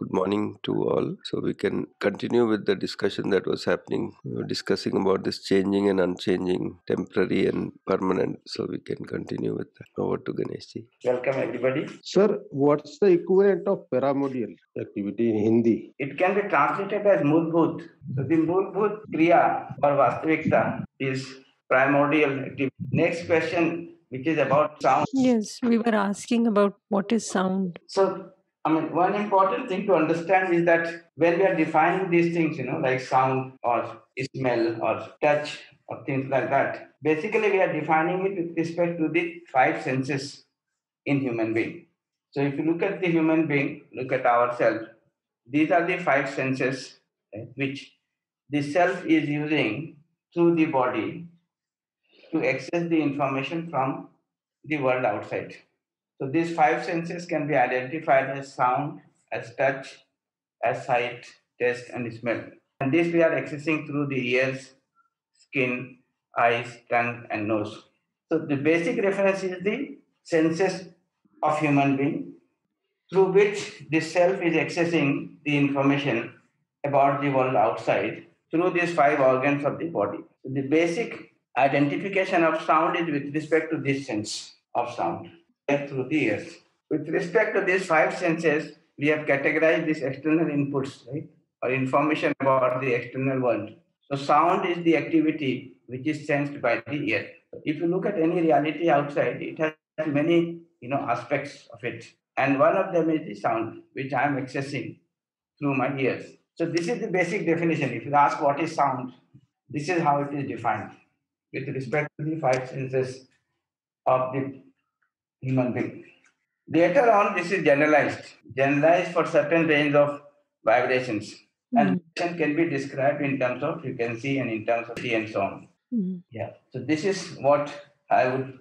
good morning to all. So we can continue with the discussion that was happening, we were discussing about this changing and unchanging, temporary and permanent. So we can continue with that. Over to Ganeshji. Welcome everybody. Sir, what's the equivalent of primordial activity in Hindi? It can be translated as Mulbhut. So the Mulbhut Kriya or Vastavikta is primordial activity. Next question, which is about sound. Yes, we were asking about what is sound. So, I mean, one important thing to understand is that when we are defining these things, you know, like sound or smell or touch or things like that, basically we are defining it with respect to the five senses in human being. So, if you look at the human being, look at ourselves, these are the five senses right, which the self is using through the body to access the information from the world outside. So these five senses can be identified as sound, as touch, as sight, taste, and smell. And this we are accessing through the ears, skin, eyes, tongue, and nose. So the basic reference is the senses of human being through which the self is accessing the information about the world outside through these five organs of the body. The basic identification of sound is with respect to this sense of sound through the ears. With respect to these five senses, we have categorized these external inputs, right, or information about the external world. So sound is the activity which is sensed by the ear. If you look at any reality outside, it has many, you know, aspects of it, and one of them is the sound, which I am accessing through my ears. So this is the basic definition. If you ask what is sound, this is how it is defined with respect to the five senses of the human being. Later on, this is generalized, generalized for certain range of vibrations. And vibration can be described in terms of frequency and in terms of T and so on. Mhm. Yeah. So this is what I would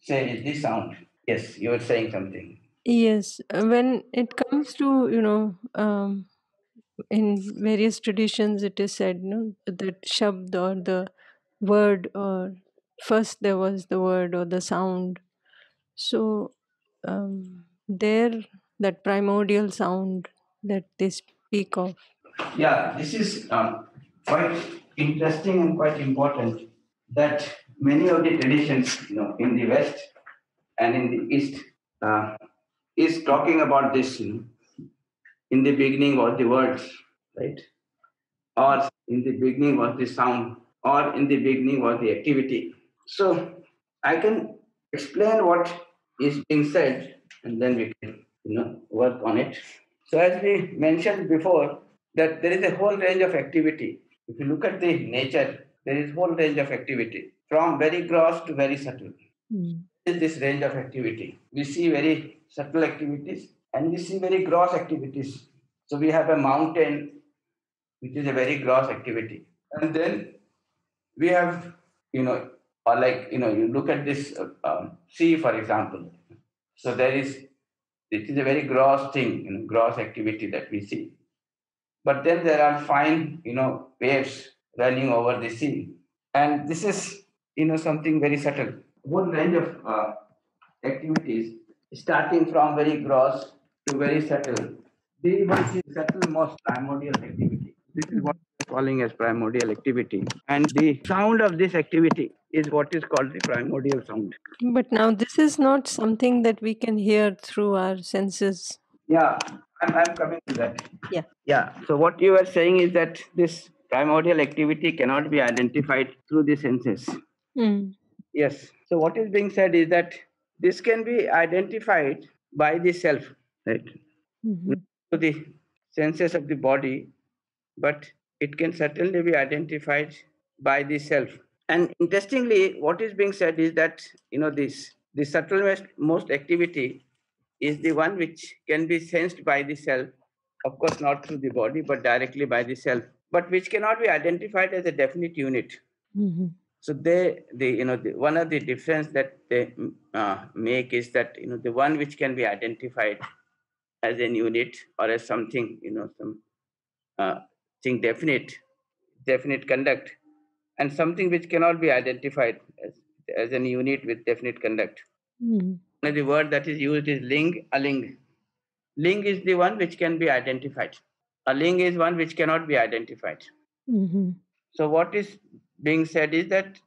say is the sound. Yes, you were saying something. Yes, when it comes to, you know, um, in various traditions, it is said, no, that shabd or the word, or first there was the word or the sound. So um, there, that primordial sound that they speak of. Yeah, this is um, quite interesting and quite important that many of the traditions, you know, in the West and in the East, uh, is talking about this. You know, in the beginning was the words, right? Or in the beginning was the sound, or in the beginning was the activity. So I can explain what is being said, and then we can, you know, work on it. So as we mentioned before, that there is a whole range of activity. If you look at the nature, there is whole range of activity from very gross to very subtle. Mm. Is this range of activity? We see very subtle activities and we see very gross activities. So we have a mountain, which is a very gross activity, and then we have, you know, or like you know, you look at this uh, um, sea, for example. So there is, it is a very gross thing, you know, gross activity that we see. But then there are fine, you know, waves running over the sea. And this is, you know, something very subtle. Whole range of uh, activities, starting from very gross to very subtle. The one is subtle most primordial activity. This is what we are calling as primordial activity. And the sound of this activity is what is called the primordial sound. But now this is not something that we can hear through our senses. Yeah, I'm, I'm coming to that. Yeah. Yeah. So what you are saying is that this primordial activity cannot be identified through the senses. Mm. Yes. So what is being said is that this can be identified by the self, right? Mhm. To the senses of the body, but it can certainly be identified by the self. And interestingly, what is being said is that you know this the subtlest most activity is the one which can be sensed by the self, of course not through the body, but directly by the self, but which cannot be identified as a definite unit. Mhm. So they, the you know, the, one of the difference that they uh, make is that you know the one which can be identified as an unit or as something you know some uh, thing definite, definite conduct, and something which cannot be identified as as an unit with definite conduct. One the word that is used is ling, aling. ling Ling is the one which can be identified. A ling is one which cannot be identified. Mm-hmm. So what is being said is that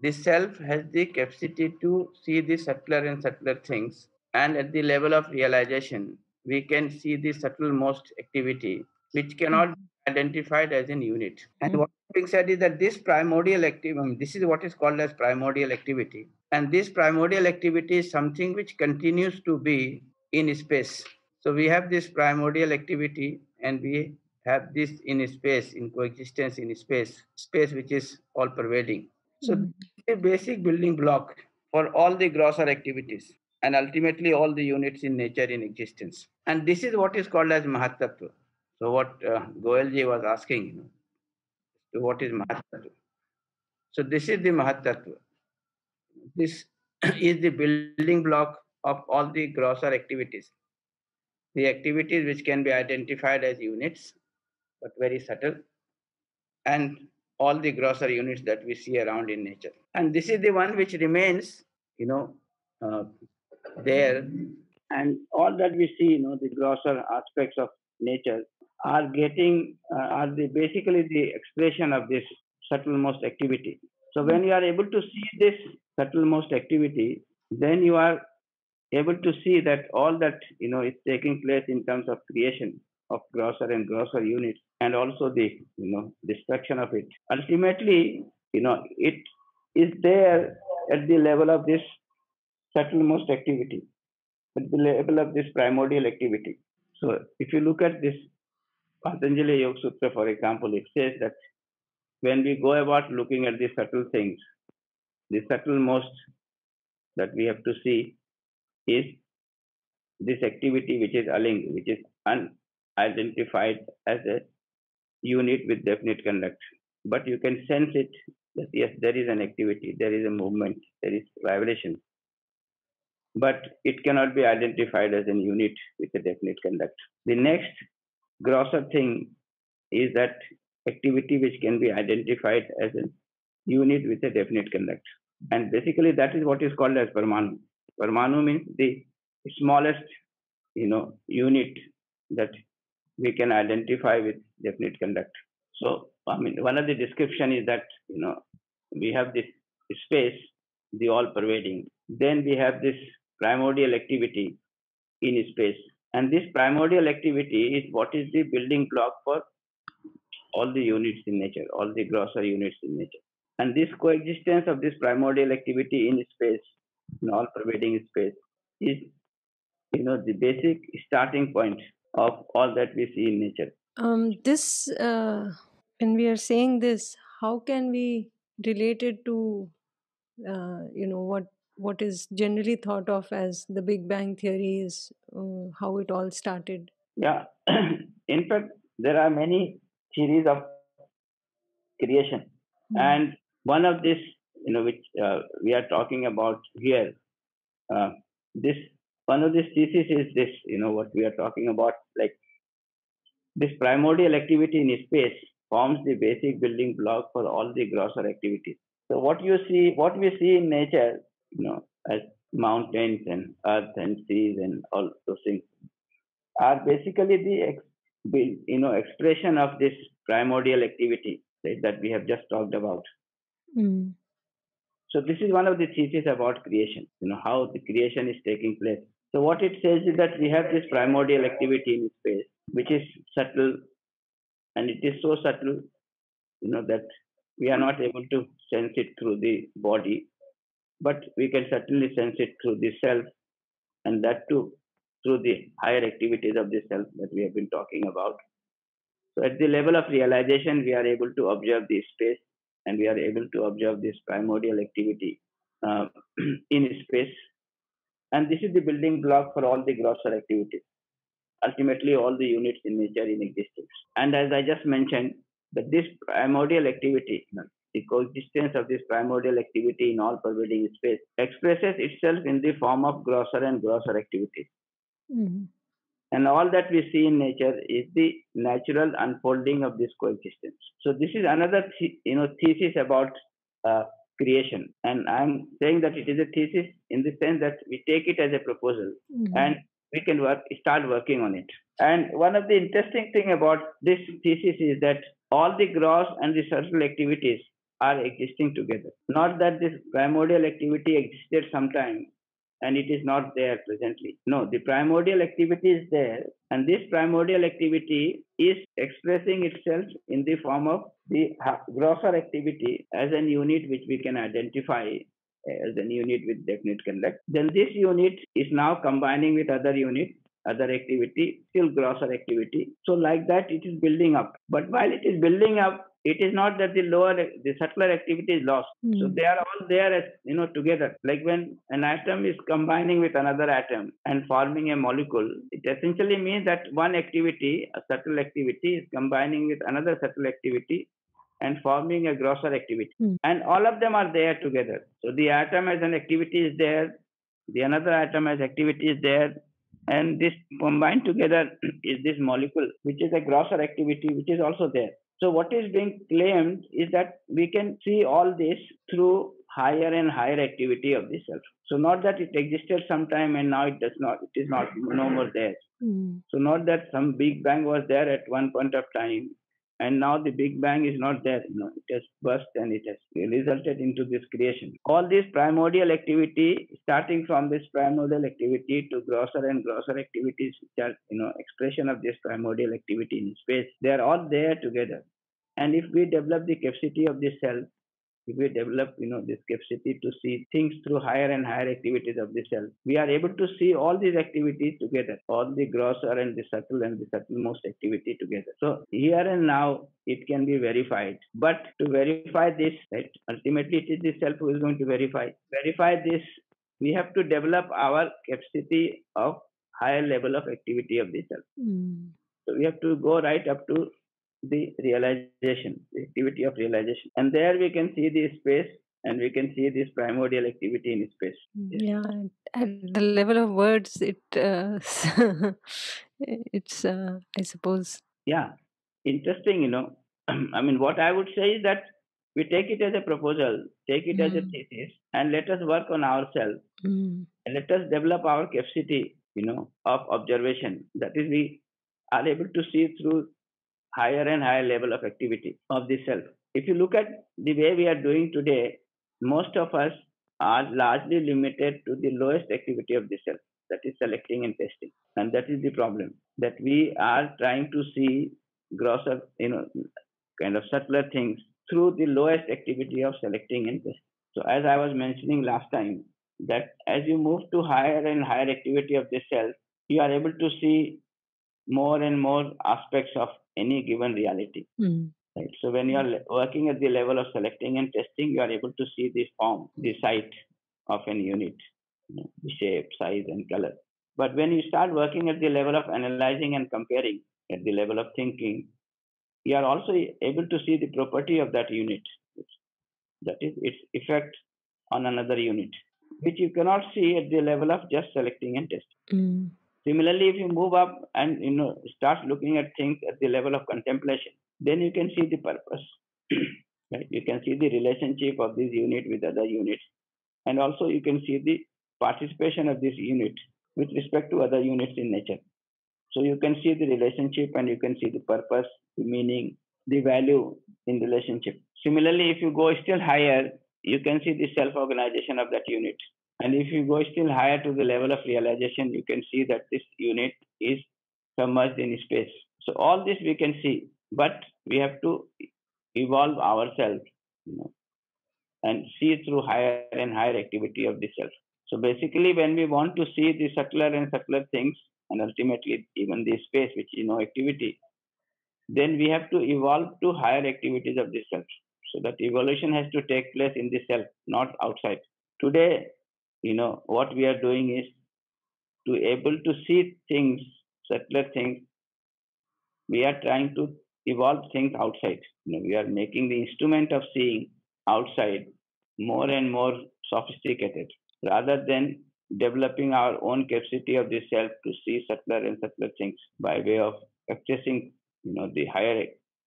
the self has the capacity to see the subtler and subtler things, and at the level of realization, we can see the subtlemost activity, which cannot be identified as an unit. And Mm. what is being said is that this primordial activity, this is what is called as primordial activity, and this primordial activity is something which continues to be in space. So we have this primordial activity, and we have this in space, in coexistence in space, space which is all pervading. So Mm. the basic building block for all the grosser activities and ultimately all the units in nature in existence. And this is what is called as Mahatattva. So what uh, Goelji was asking, you know, so what is Mahatattva? So this is the Mahatattva. This is the building block of all the grosser activities. The activities which can be identified as units, but very subtle, and all the grosser units that we see around in nature. And this is the one which remains, you know, uh, there. And all that we see, you know, the grosser aspects of nature are getting, uh, are the basically the expression of this subtlemost activity. So when you are able to see this subtlemost activity, then you are able to see that all that you know is taking place in terms of creation of grosser and grosser units and also the you know destruction of it. Ultimately you know it is there at the level of this subtlemost activity at the level of this primordial activity. So if you look at this patanjali yoga sutra for example it says that when we go about looking at the subtle things the subtlemost that we have to see is this activity which is aling, which is unidentified as a unit with definite conduct. But you can sense it that yes, there is an activity, there is a movement, there is vibration. But it cannot be identified as a unit with a definite conduct. The next grosser thing is that activity which can be identified as a unit with a definite conduct. And basically that is what is called as Parmanu. Parmanu means the smallest, you know, unit that we can identify with definite conduct. So, I mean, one of the description is that, you know, we have this space, the all-pervading. Then we have this primordial activity in space. And this primordial activity is what is the building block for all the units in nature, all the grosser units in nature. And this coexistence of this primordial activity in space in all pervading space is you know the basic starting point of all that we see in nature Um, this, uh, when we are saying this, how can we relate it to, uh, you know, what what is generally thought of as the Big Bang theory is uh, how it all started? yeah in fact there are many theories of creation Hmm. and one of this you know which uh, we are talking about here uh, this one of these thesis is this you know what we are talking about like this primordial activity in space forms the basic building block for all the grosser activities so what you see what we see in nature you know as mountains and earth and seas and all those things are basically the ex- you know expression of this primordial activity right, that we have just talked about Mm. so this is one of the theses about creation, you know, how the creation is taking place. So what it says is that we have this primordial activity in space, which is subtle, and it is so subtle, you know, that we are not able to sense it through the body, but we can certainly sense it through the self, and that too through the higher activities of the self that we have been talking about. So at the level of realization, we are able to observe this space and we are able to observe this primordial activity uh, in space. And this is the building block for all the grosser activities. Ultimately, all the units in nature in existence. And as I just mentioned, that this primordial activity, the coexistence of this primordial activity in all pervading space, expresses itself in the form of grosser and grosser activities. Mhm. And all that we see in nature is the natural unfolding of this coexistence. So this is another, the- you know, thesis about uh, creation. And I'm saying that it is a thesis in the sense that we take it as a proposal Mhm. and we can work start working on it. And one of the interesting thing about this thesis is that all the gross and the subtle activities are existing together. Not that this primordial activity existed sometime and it is not there presently. No, the primordial activity is there, and this primordial activity is expressing itself in the form of the grosser activity as an unit which we can identify as a unit with definite conduct. Then this unit is now combining with other unit, other activity, still grosser activity. So like that, it is building up. But while it is building up, it is not that the lower, the subtler activity is lost. Mm. So they are all there, as, you know, together. Like when an atom is combining with another atom and forming a molecule, it essentially means that one activity, a subtle activity, is combining with another subtle activity and forming a grosser activity. Mm. And all of them are there together. So the atom as an activity is there, the another atom as activity is there, and this combined together is this molecule, which is a grosser activity, which is also there. So what is being claimed is that we can see all this through higher and higher activity of the self. So not that it existed sometime and now it does not, it is not no more there. Mm. So not that some big bang was there at one point of time and now the big bang is not there you know. It has burst and it has resulted into this creation. All this primordial activity starting from this primordial activity to grosser and grosser activities which are you know expression of this primordial activity in space they are all there together. And if we develop the capacity of the cell if we develop you know this capacity to see things through higher and higher activities of the cell we are able to see all these activities together. All the grosser and the subtle and the subtlemost activity together. So here and now it can be verified. But to verify this right ultimately it is the self who is going to verify. Verify this we have to develop our capacity of higher level of activity of the self mm. so we have to go right up to the realization, the activity of realization. And there we can see the space and we can see this primordial activity in space. Yes. Yeah, at the level of words, it uh, it's uh, I suppose. Yeah, interesting. You know, I mean, what I would say is that we take it as a proposal, take it mm. as a hmm. thesis, and let us work on ourselves, mm. and let us develop our capacity, you know, of observation. That is, we are able to see through higher and higher level of activity of the self. If you look at the way we are doing today, most of us are largely limited to the lowest activity of the self, that is selecting and testing. And that is the problem, that we are trying to see grosser, you know, kind of subtler things through the lowest activity of selecting and testing. So as I was mentioning last time, that as you move to higher and higher activity of the self, you are able to see more and more aspects of any given reality. Mm. Right. So when you are working at the level of selecting and testing, you are able to see the form, the site of an unit, you know, the shape, size, and color. But when you start working at the level of analyzing and comparing, at the level of thinking, you are also able to see the property of that unit. That is its effect on another unit, which you cannot see at the level of just selecting and testing. Mm. Similarly, if you move up and you know start looking at things at the level of contemplation, then you can see the purpose. right? You can see the relationship of this unit with other units, and also you can see the participation of this unit with respect to other units in nature. So you can see the relationship and you can see the purpose, the meaning, the value in relationship. Similarly, if you go still higher, you can see the self-organization of that unit. And if you go still higher to the level of realization, you can see that this unit is submerged in space. So all this we can see, but we have to evolve ourselves, you know, and see through higher and higher activity of the self. So basically, when we want to see the subtler and subtler things, and ultimately even the space, which is no activity, then we have to evolve to higher activities of the self. So that evolution has to take place in the self, not outside. Today, you know what we are doing is to able to see things subtler things. We are trying to evolve things outside. You know we are making the instrument of seeing outside more and more sophisticated rather than developing our own capacity of the self to see subtler and subtler things by way of accessing you know the higher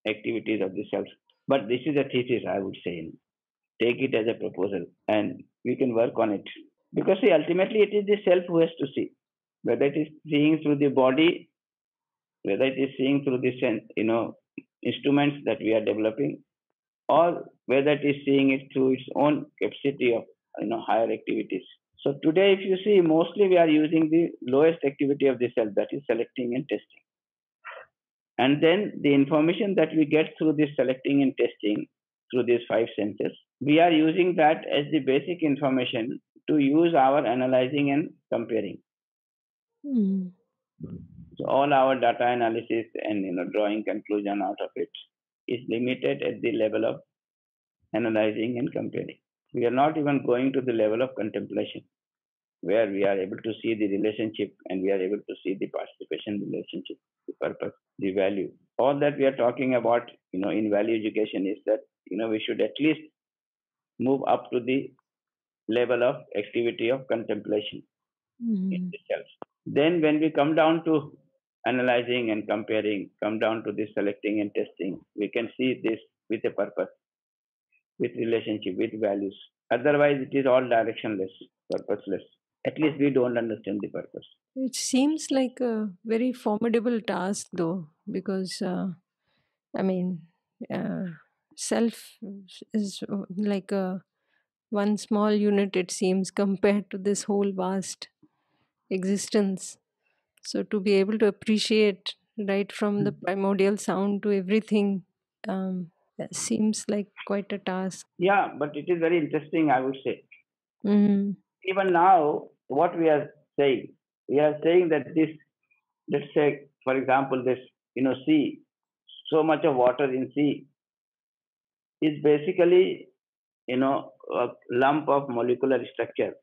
activities of the self. But this is a thesis i would say. Take it as a proposal and we can work on it because see, ultimately it is the self who has to see. whether it is seeing through the body, whether it is seeing through the sense, you know, instruments that we are developing, or whether it is seeing it through its own capacity of you know higher activities. So today, if you see, mostly we are using the lowest activity of the self, that is selecting and testing. And then the information that we get through this selecting and testing through these five senses, we are using that as the basic information to use our analyzing and comparing. Mm. So all our data analysis and you know drawing conclusion out of it is limited at the level of analyzing and comparing. We are not even going to the level of contemplation, where we are able to see the relationship and we are able to see the participation relationship, the purpose, the value. All that we are talking about, you know, in value education is that you know we should at least move up to the level of activity of contemplation Mm. in itself. Then when we come down to analyzing and comparing, come down to the selecting and testing, we can see this with a purpose, with relationship, with values. Otherwise, it is all directionless, purposeless. At least we don't understand the purpose. It seems like a very formidable task, though, because uh, I mean, uh, self is uh, like a one small unit, it seems, compared to this whole vast existence. So, to be able to appreciate right from the primordial sound to everything um, seems like quite a task. Yeah, but it is very interesting, I would say. Mm. Even now, what we are saying, we are saying that this, let's say, for example, this, you know, sea, so much of water in sea is basically, you know, a lump of molecular structure,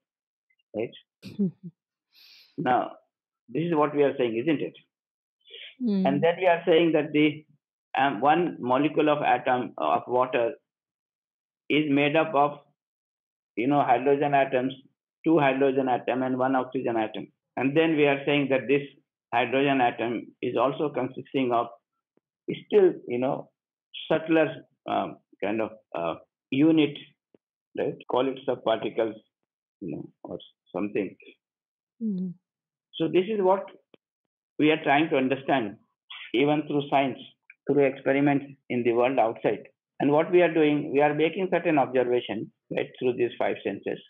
right? Now, this is what we are saying, isn't it? Mm. And then we are saying that the um, one molecule of atom of water is made up of, you know, hydrogen atoms, two hydrogen atom and one oxygen atom. And then we are saying that this hydrogen atom is also consisting of still, you know, subtler um, kind of uh, unit, right? Call it subparticles, you know, or something. Mm. So this is what we are trying to understand, even through science, through experiments in the world outside. And what we are doing, we are making certain observations right through these five senses,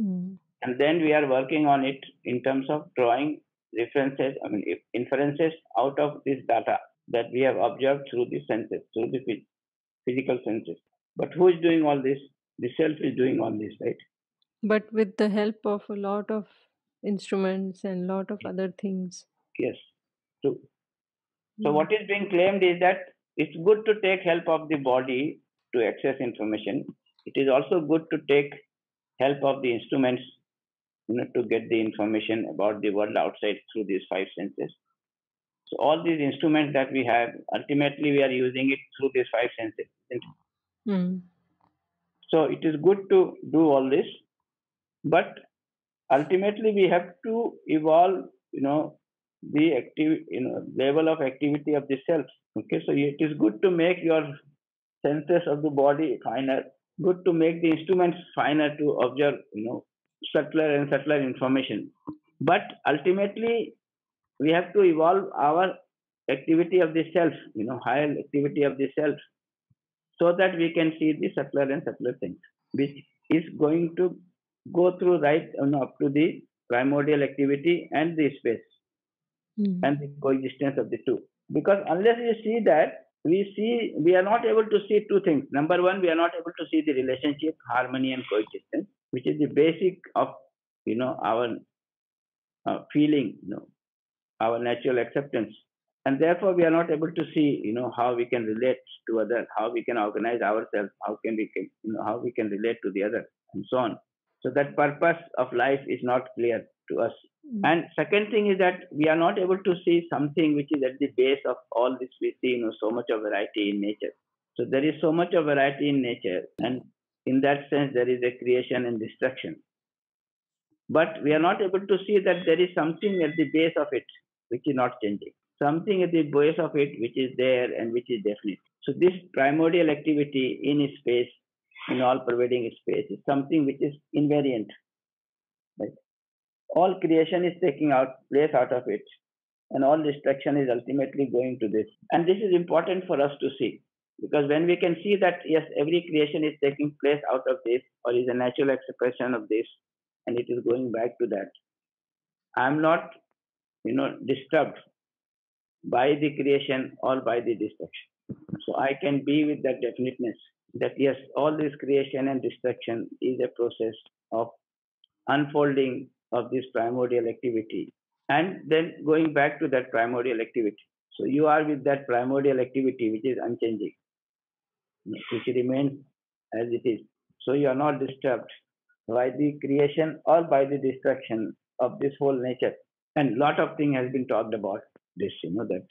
Mm. and then we are working on it in terms of drawing references, I mean inferences out of this data that we have observed through the senses, through the physical senses. But who is doing all this? The self is doing all this, right? But with the help of a lot of instruments and lot of other things. Yes. So So Mm. what is being claimed is that it's good to take help of the body to access information. It is also good to take help of the instruments you know, to get the information about the world outside through these five senses. So all these instruments that we have, ultimately we are using it through these five senses. Mm. So it is good to do all this, but ultimately we have to evolve, you know, the active, you know, level of activity of the cells. Okay, so it is good to make your senses of the body finer. Good to make the instruments finer to observe, you know, subtler and subtler information. But ultimately, we have to evolve our activity of the self, you know, higher activity of the self, so that we can see the subtler and subtler things, which is going to go through right you know, up to the primordial activity and the space Mm. and the coexistence of the two. Because unless we see that, we see we are not able to see two things. Number one, we are not able to see the relationship, harmony, and coexistence, which is the basic of you know our uh, feeling, you know, our natural acceptance, and therefore we are not able to see you know how we can relate to other, how we can organize ourselves, how can we can, you know how we can relate to the other, and so on. So that purpose of life is not clear to us. Mm. And second thing is that we are not able to see something which is at the base of all this we see, you know, so much of variety in nature. So there is so much of variety in nature, and in that sense, there is a creation and destruction. But we are not able to see that there is something at the base of it which is not changing. Something at the base of it which is there and which is definite. So this primordial activity in space, in all pervading space, is something which is invariant. Right? all creation is taking out place out of it, and all destruction is ultimately going to this. And this is important for us to see because when we can see that yes, every creation is taking place out of this or is a natural expression of this, and it is going back to that. I am not, you know, disturbed by the creation or by the destruction. So I can be with that definiteness that yes, all this creation and destruction is a process of unfolding of this primordial activity and then going back to that primordial activity. So you are with that primordial activity which is unchanging, which remains as it is. So you are not disturbed by the creation or by the destruction of this whole nature. And lot of thing has been talked about this, you know, that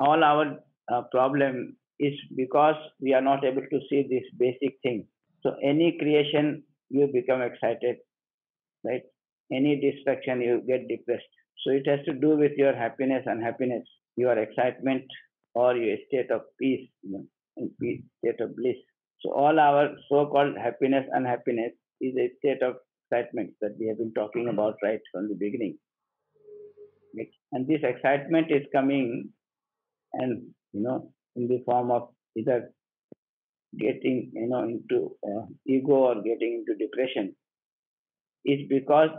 all our uh, problem is because we are not able to see this basic thing. So any creation, you become excited, right? Any distraction, you get depressed. So it has to do with your happiness and happiness, your excitement or your state of peace, you know, peace, state of bliss. So all our so-called happiness and happiness is a state of excitement that we have been talking about right from the beginning. And this excitement is coming and you know in the form of either getting you know into uh, ego or getting into depression is because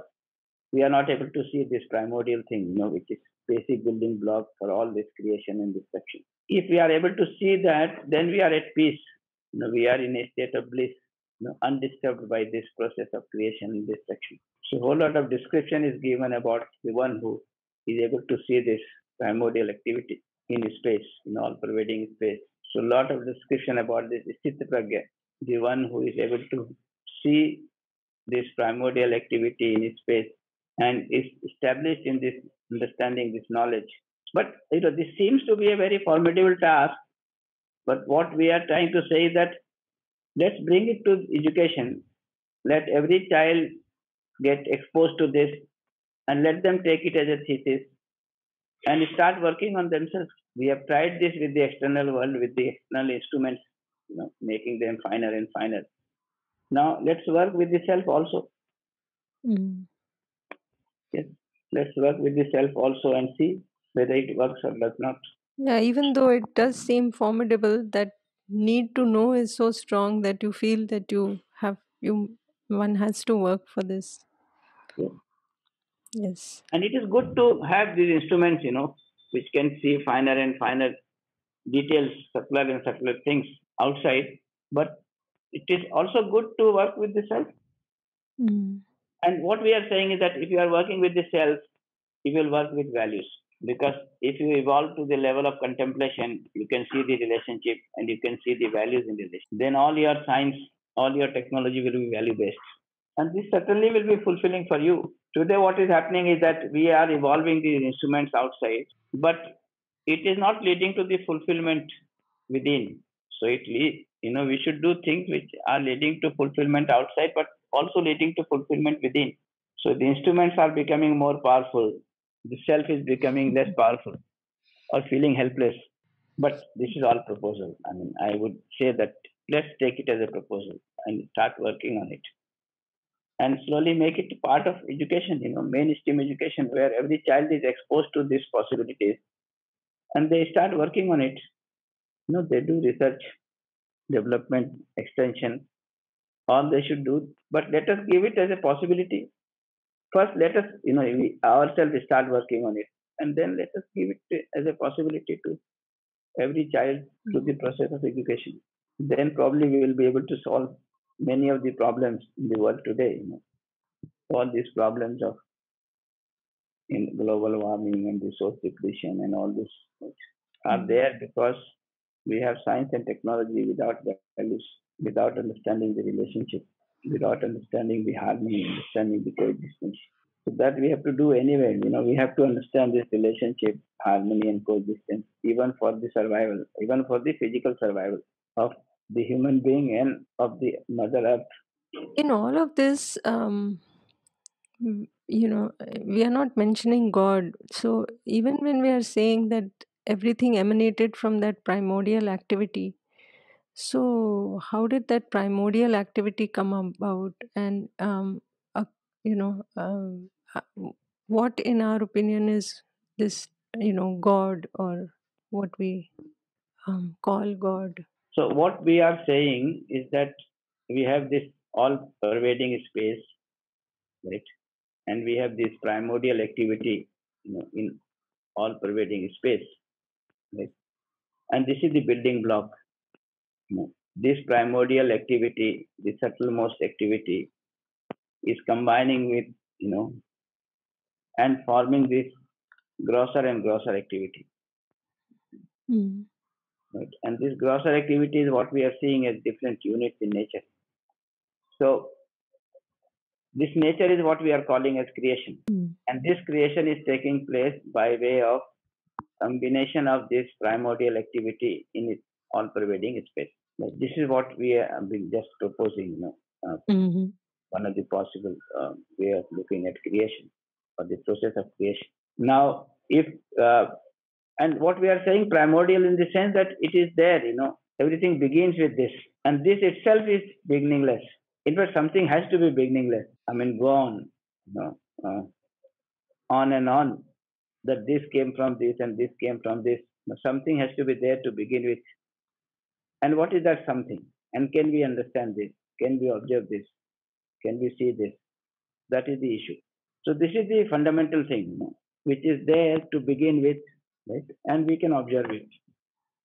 we are not able to see this primordial thing you know which is basic building block for all this creation and destruction. If we are able to see that then we are at peace. You know we are in a state of bliss you know undisturbed by this process of creation and destruction. So a whole lot of description is given about the one who is able to see this primordial activity in space, in all pervading space. So a lot of description about this Sthita Pragya, the one who is able to see this primordial activity in space and is established in this understanding, this knowledge. But you know, this seems to be a very formidable task. But what we are trying to say is that let's bring it to education. Let every child get exposed to this and let them take it as a thesis and start working on themselves. We have tried this with the external world, with the external instruments, you know, making them finer and finer. Now let's work with the self also. Mm. Yes, let's work with the self also and see whether it works or does not. Yeah, even though it does seem formidable, that need to know is so strong that you feel that you have you one has to work for this. Yeah. Yes. And it is good to have these instruments, you know, which can see finer and finer details, subtler and subtler things outside. But it is also good to work with the self. Mm. And what we are saying is that if you are working with the self, you will work with values. Because if you evolve to the level of contemplation, you can see the relationship and you can see the values in the relationship. Then all your science, all your technology will be value based. And this certainly will be fulfilling for you. Today, what is happening is that we are evolving these instruments outside, but it is not leading to the fulfillment within. So it you know we should do things which are leading to fulfillment outside, but also leading to fulfillment within. So the instruments are becoming more powerful. The self is becoming less powerful, or feeling helpless. But this is all proposal. I mean, I would say that let's take it as a proposal and start working on it and slowly make it part of education, you know, mainstream education, where every child is exposed to these possibilities and they start working on it. You know, they do research, development, extension, all they should do, but let us give it as a possibility. First, let us, you know, we ourselves start working on it, and then let us give it as a possibility to every child through the mm-hmm. process of education. Then probably we will be able to solve many of the problems in the world today. You know, all these problems of in global warming and resource depletion and all this are mm-hmm. there because we have science and technology without values, without understanding the relationship, without understanding the harmony, understanding the coexistence. So that we have to do anyway. You know, we have to understand this relationship, harmony, and coexistence, even for the survival, even for the physical survival of the human being and of the mother earth. In all of this um you know we are not mentioning god. So even when we are saying that everything emanated from that primordial activity so how did that primordial activity come about? And um, uh, you know, um, what in our opinion is this, you know, God or what we um, call God? So what we are saying is that we have this all pervading space, right? And we have this primordial activity you know, in all pervading space, right? And this is the building block. You know, this primordial activity, the subtlemost activity, is combining with, you know, and forming this grosser and grosser activity. Mm. Right? And this grosser activity is what we are seeing as different units in nature. So this nature is what we are calling as creation. Mm. And this creation is taking place by way of combination of this primordial activity in its all pervading space. Like this is what we have been just proposing, you know, uh, Mm-hmm. one of the possible uh, way of looking at creation or the process of creation. Now, if uh, and what we are saying primordial in the sense that it is there, you know, everything begins with this, and this itself is beginningless. In fact, something has to be beginningless. I mean, go on, you know, uh, on and on. That this came from this and this came from this. Something has to be there to begin with. And what is that something? And can we understand this? Can we observe this? Can we see this? That is the issue. So this is the fundamental thing, you know, which is there to begin with, right? And we can observe it.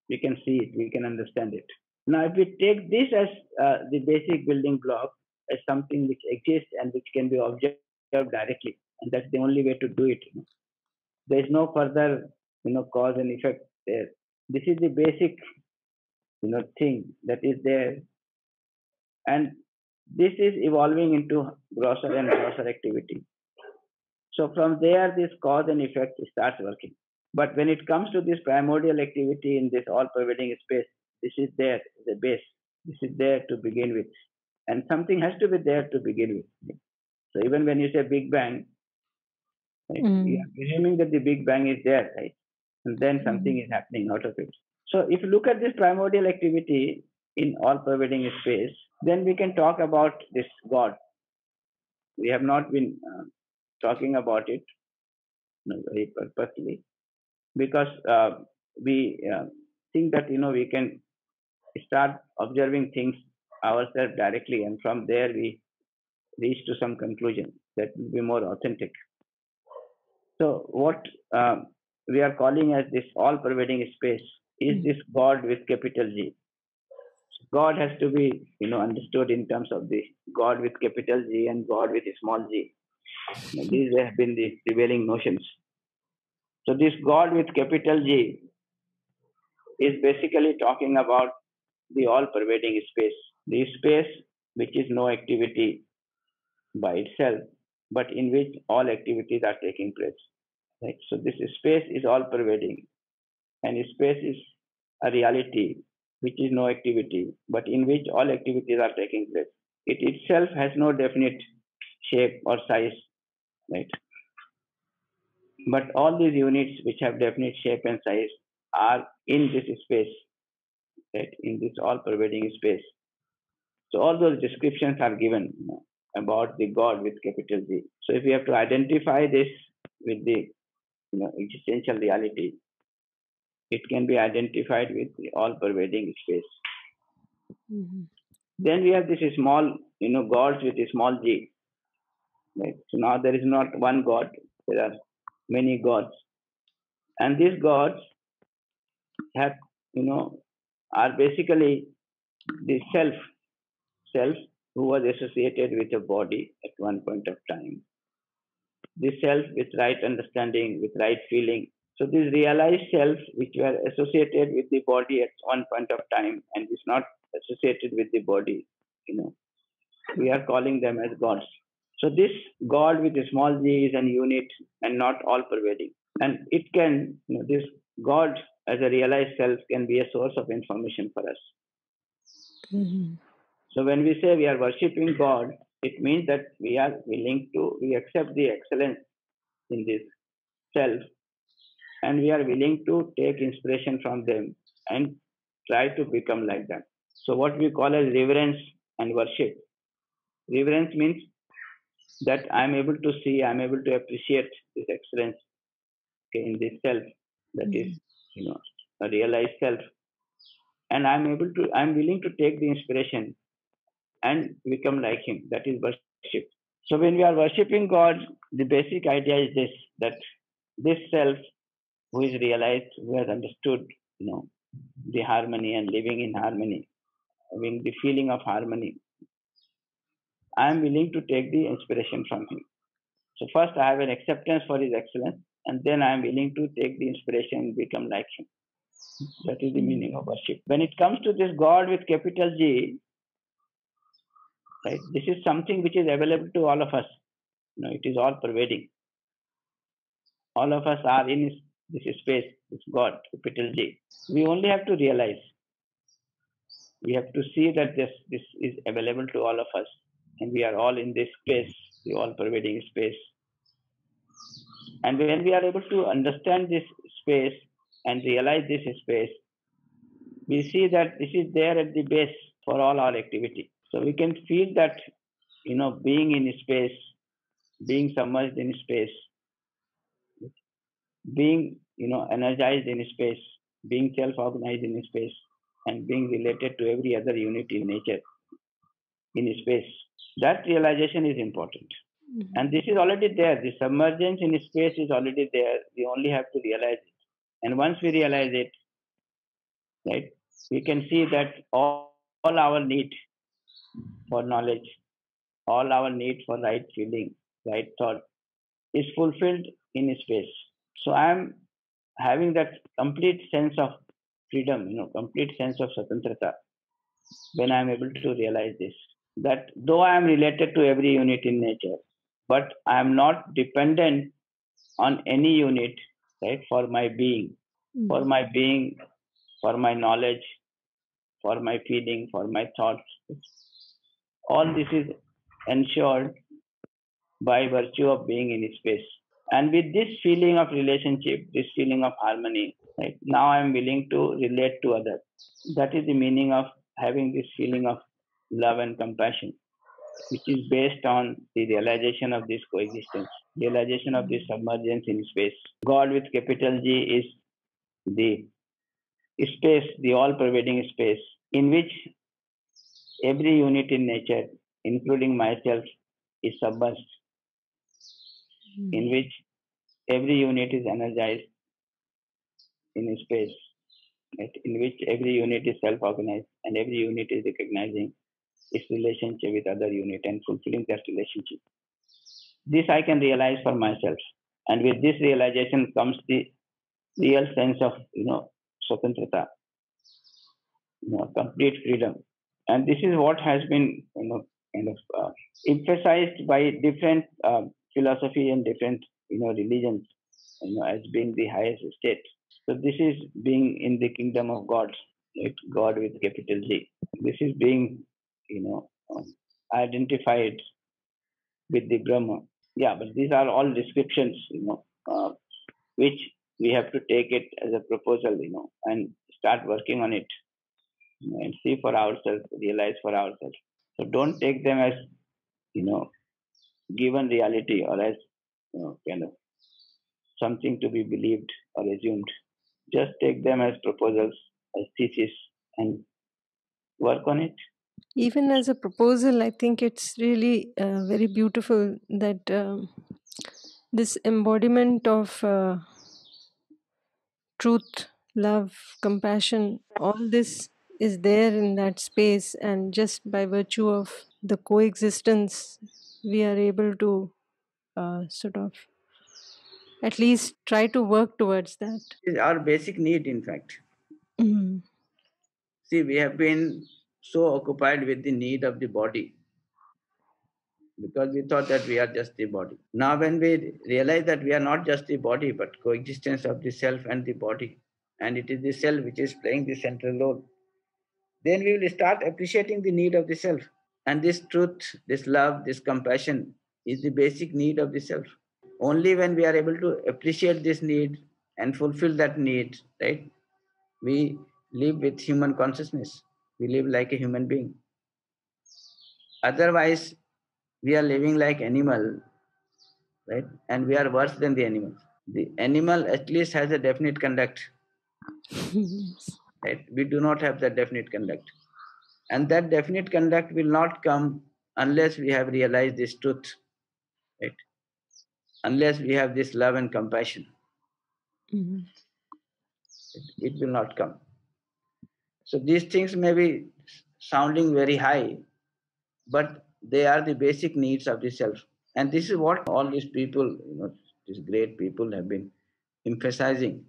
We can see it. We can understand it. Now, if we take this as uh, the basic building block, as something which exists and which can be observed directly, and that's the only way to do it. You know. There is no further, you know, cause and effect there. This is the basic, you know, thing that is there, and this is evolving into grosser and grosser activity. So from there, this cause and effect starts working. But when it comes to this primordial activity in this all-pervading space, this is there, the base. This is there to begin with, and something has to be there to begin with. So even when you say Big Bang, right, Mm. you are presuming that the Big Bang is there, right? And then something is happening out of it. So if you look at this primordial activity in all-pervading space, then we can talk about this God. We have not been uh, talking about it know, very purposely because uh, we uh, think that you know we can start observing things ourselves directly, and from there we reach to some conclusion that will be more authentic. So what uh, we are calling as this all-pervading space is Mm. this God with capital G. God has to be, you know, understood in terms of the God with capital G and God with small g. Now, these have been the prevailing notions. So this God with capital G is basically talking about the all-pervading space, the space which is no activity by itself, but in which all activities are taking place. Right? So this space is all-pervading, and space is a reality which is no activity, but in which all activities are taking place. It itself has no definite shape or size, right? But all these units which have definite shape and size are in this space, right? In this all-pervading space. So all those descriptions are given you know, about the God with capital G. So if we have to identify this with the you know existential reality, it can be identified with the all-pervading space. Mhm. Then we have this small, you know, gods with a small g. Right. So now there is not one god; there are many gods, and these gods have, you know, are basically the self, self who was associated with a body at one point of time. The self with right understanding, with right feeling. So these realized selves which were associated with the body at one point of time and is not associated with the body, you know, we are calling them as gods. So this God with a small g is an unit and not all pervading. And it can, you know, this God as a realized self can be a source of information for us. Mhm. So when we say we are worshipping God, it means that we are willing to, we accept the excellence in this self and we are willing to take inspiration from them and try to become like them. So what we call as reverence and worship. Reverence means that I'm able to see, I'm able to appreciate this excellence okay, in this self that mm-hmm. is, you know, a realized self. And I'm able to, I'm willing to take the inspiration and become like him. That is worship. So when we are worshipping God, the basic idea is this that this self who is realized, who has understood, you know, the harmony and living in harmony, having the feeling of harmony, I am willing to take the inspiration from him. So first I have an acceptance for his excellence, and then I am willing to take the inspiration and become like him. That is the meaning of worship. When it comes to this God with capital G, right, this is something which is available to all of us. You know, it is all pervading. All of us are in this space, this God, capital G. We only have to realize. We have to see that this, this is available to all of us and we are all in this space, the all pervading space. And when we are able to understand this space and realize this space, we see that this is there at the base for all our activity. So we can feel that, you know, being in space, being submerged in space, being, you know, energized in space, being self-organized in space, and being related to every other unit in nature in space that realization is important. Mm-hmm. And this is already there. The submergence in space is already there. We only have to realize it. And once we realize it, right, we can see that all, all our need for knowledge, all our need for right feeling, right thought is fulfilled in space. So I am having that complete sense of freedom, you know, complete sense of swatantrata when I am able to realize this that though I am related to every unit in nature, but I am not dependent on any unit, right, for my being, mm-hmm. for my being, for my knowledge, for my feeling, for my thoughts. All this is ensured by virtue of being in space. And with this feeling of relationship, this feeling of harmony, right, now I am willing to relate to others. That is the meaning of having this feeling of love and compassion, which is based on the realization of this coexistence, realization of this submergence in space. God with capital G is the space, the all pervading space, in which every unit in nature, including myself, is submerged, mm-hmm. in which every unit is energized in space, in which every unit is self organized and every unit is recognizing its relationship with other unit and fulfilling that relationship. This I can realize for myself. And with this realization comes the real sense of, you know, swatantrata, you know, complete freedom. And this is what has been, you know, kind of uh, emphasized by different uh, philosophy and different, you know, religions, you know, as being the highest state. So this is being in the kingdom of God, God with capital G. This is being you know, um, identified with the Brahma. Yeah, but these are all descriptions, you know, uh, which we have to take it as a proposal, you know, and start working on it you know, and see for ourselves, realize for ourselves. So don't take them as, you know, given reality or as, you know, kind of something to be believed or assumed. Just take them as proposals, as thesis, and work on it even as a proposal, I think it's really uh, very beautiful that um, this embodiment of uh, truth, love, compassion, all this is there in that space, and just by virtue of the coexistence, we are able to uh, sort of at least try to work towards that. It's our basic need, in fact. Mm-hmm. See, we have been so occupied with the need of the body because we thought that we are just the body. Now, when we realize that we are not just the body, but coexistence of the self and the body, and it is the self which is playing the central role, then we will start appreciating the need of the self. And this truth, this love, this compassion is the basic need of the self. Only when we are able to appreciate this need and fulfill that need, right, we live with human consciousness we live like a human being. Otherwise, we are living like animal, right? And we are worse than the animal. The animal at least has a definite conduct, yes. right? We do not have that definite conduct. And that definite conduct will not come unless we have realized this truth, right? Unless we have this love and compassion, Mhm. it, it will not come. So these things may be sounding very high, but they are the basic needs of the self. And this is what all these people, you know, these great people have been emphasizing.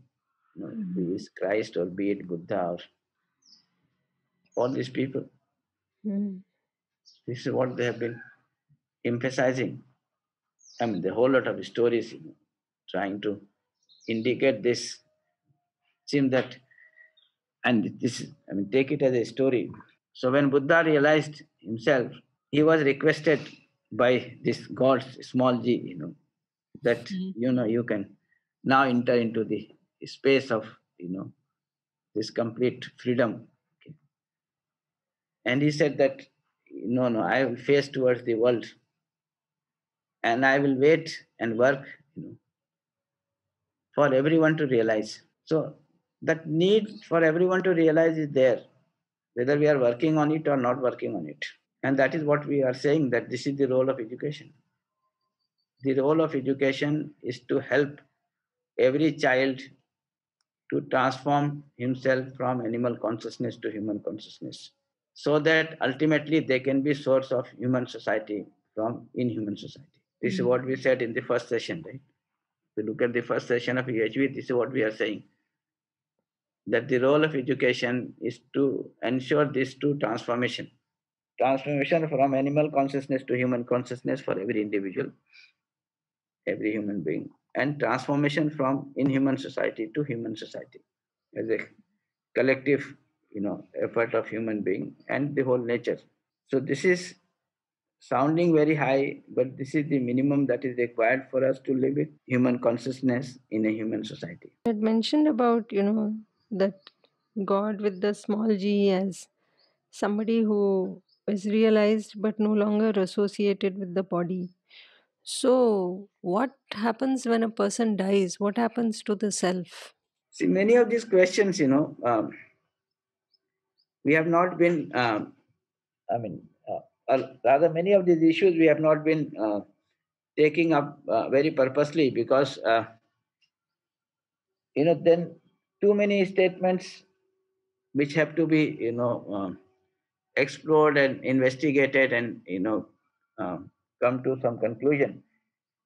You know, be it Christ or be it Buddha or all these people. Mhm. This is what they have been emphasizing. I mean, the whole lot of stories you know, trying to indicate this. Seem that, and this, I mean, take it as a story. So when Buddha realized himself, he was requested by this God, small g, you know, that Mhm. you know you can now enter into the space of you know this complete freedom. Okay. And he said that no, no, I will face towards the world and I will wait and work, you know, for everyone to realize. So that need for everyone to realize is there, whether we are working on it or not working on it. And that is what we are saying that this is the role of education. The role of education is to help every child to transform himself from animal consciousness to human consciousness so that ultimately they can be source of human society from inhuman society this is Mm. what we said in the first session right if you look at the first session of UHV, this is what we are saying that the role of education is to ensure this true transformation. Transformation from animal consciousness to human consciousness for every individual every human being. And transformation from inhuman society to human society as a collective you know effort of human being and the whole nature. So this is sounding very high but this is the minimum that is required for us to live with human consciousness in a human society. You had mentioned about you know that God with the small g as somebody who is realized but no longer associated with the body. So, what happens when a person dies? What happens to the self? see many of these questions you know um, we have not been um, i mean uh, or rather many of these issues we have not been uh, taking up uh, very purposely because uh, you know then too many statements which have to be you know um, explored and investigated and you know um, come to some conclusion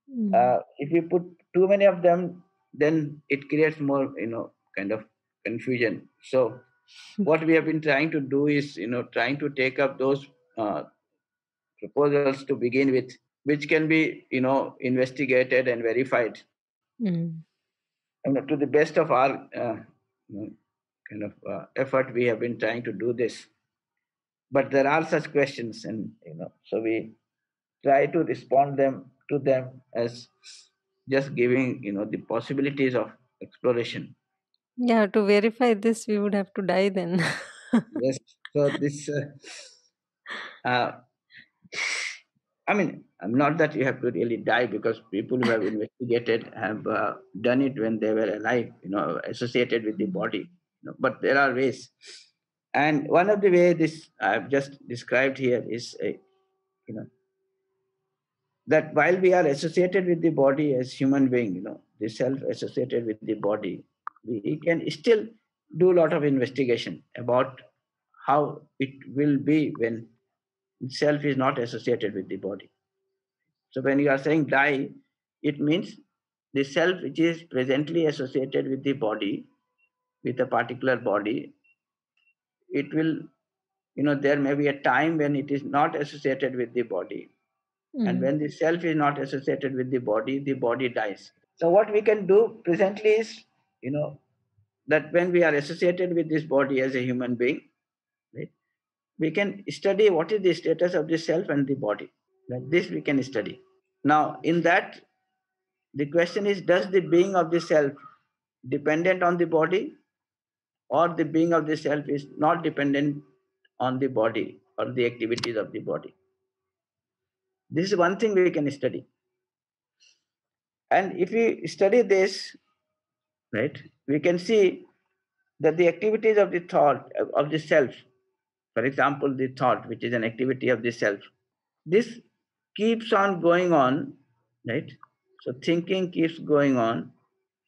Mm. uh, if we put too many of them then it creates more you know kind of confusion so what we have been trying to do is you know trying to take up those uh, proposals to begin with which can be you know investigated and verified Mm. I mean, to the best of our uh, you know, kind of uh, effort we have been trying to do this. But there are such questions and you know so we try to respond them to them as just giving you know the possibilities of exploration. Yeah, to verify this, we would have to die then. yes. So this uh, uh, i mean um, not that you have to really die because people who have investigated have uh, done it when they were alive you know associated with the body you know, but there are ways. And one of the way this i've just described here is a, you know that while we are associated with the body as human being you know the self associated with the body we can still do a lot of investigation about how it will be when self is not associated with the body. So when you are saying die it means the self which is presently associated with the body with a particular body it will you know there may be a time when it is not associated with the body. And Mm. when the self is not associated with the body the body dies. So what we can do presently is you know that when we are associated with this body as a human being we can study what is the status of the self and the body. Like this we can study. Now in that the question is does the being of the self dependent on the body or the being of the self is not dependent on the body or the activities of the body? This is one thing we can study. And if we study this, right, we can see that the activities of the thought, of the self, for example, the thought, which is an activity of the self, this keeps on going on, right? So thinking keeps going on,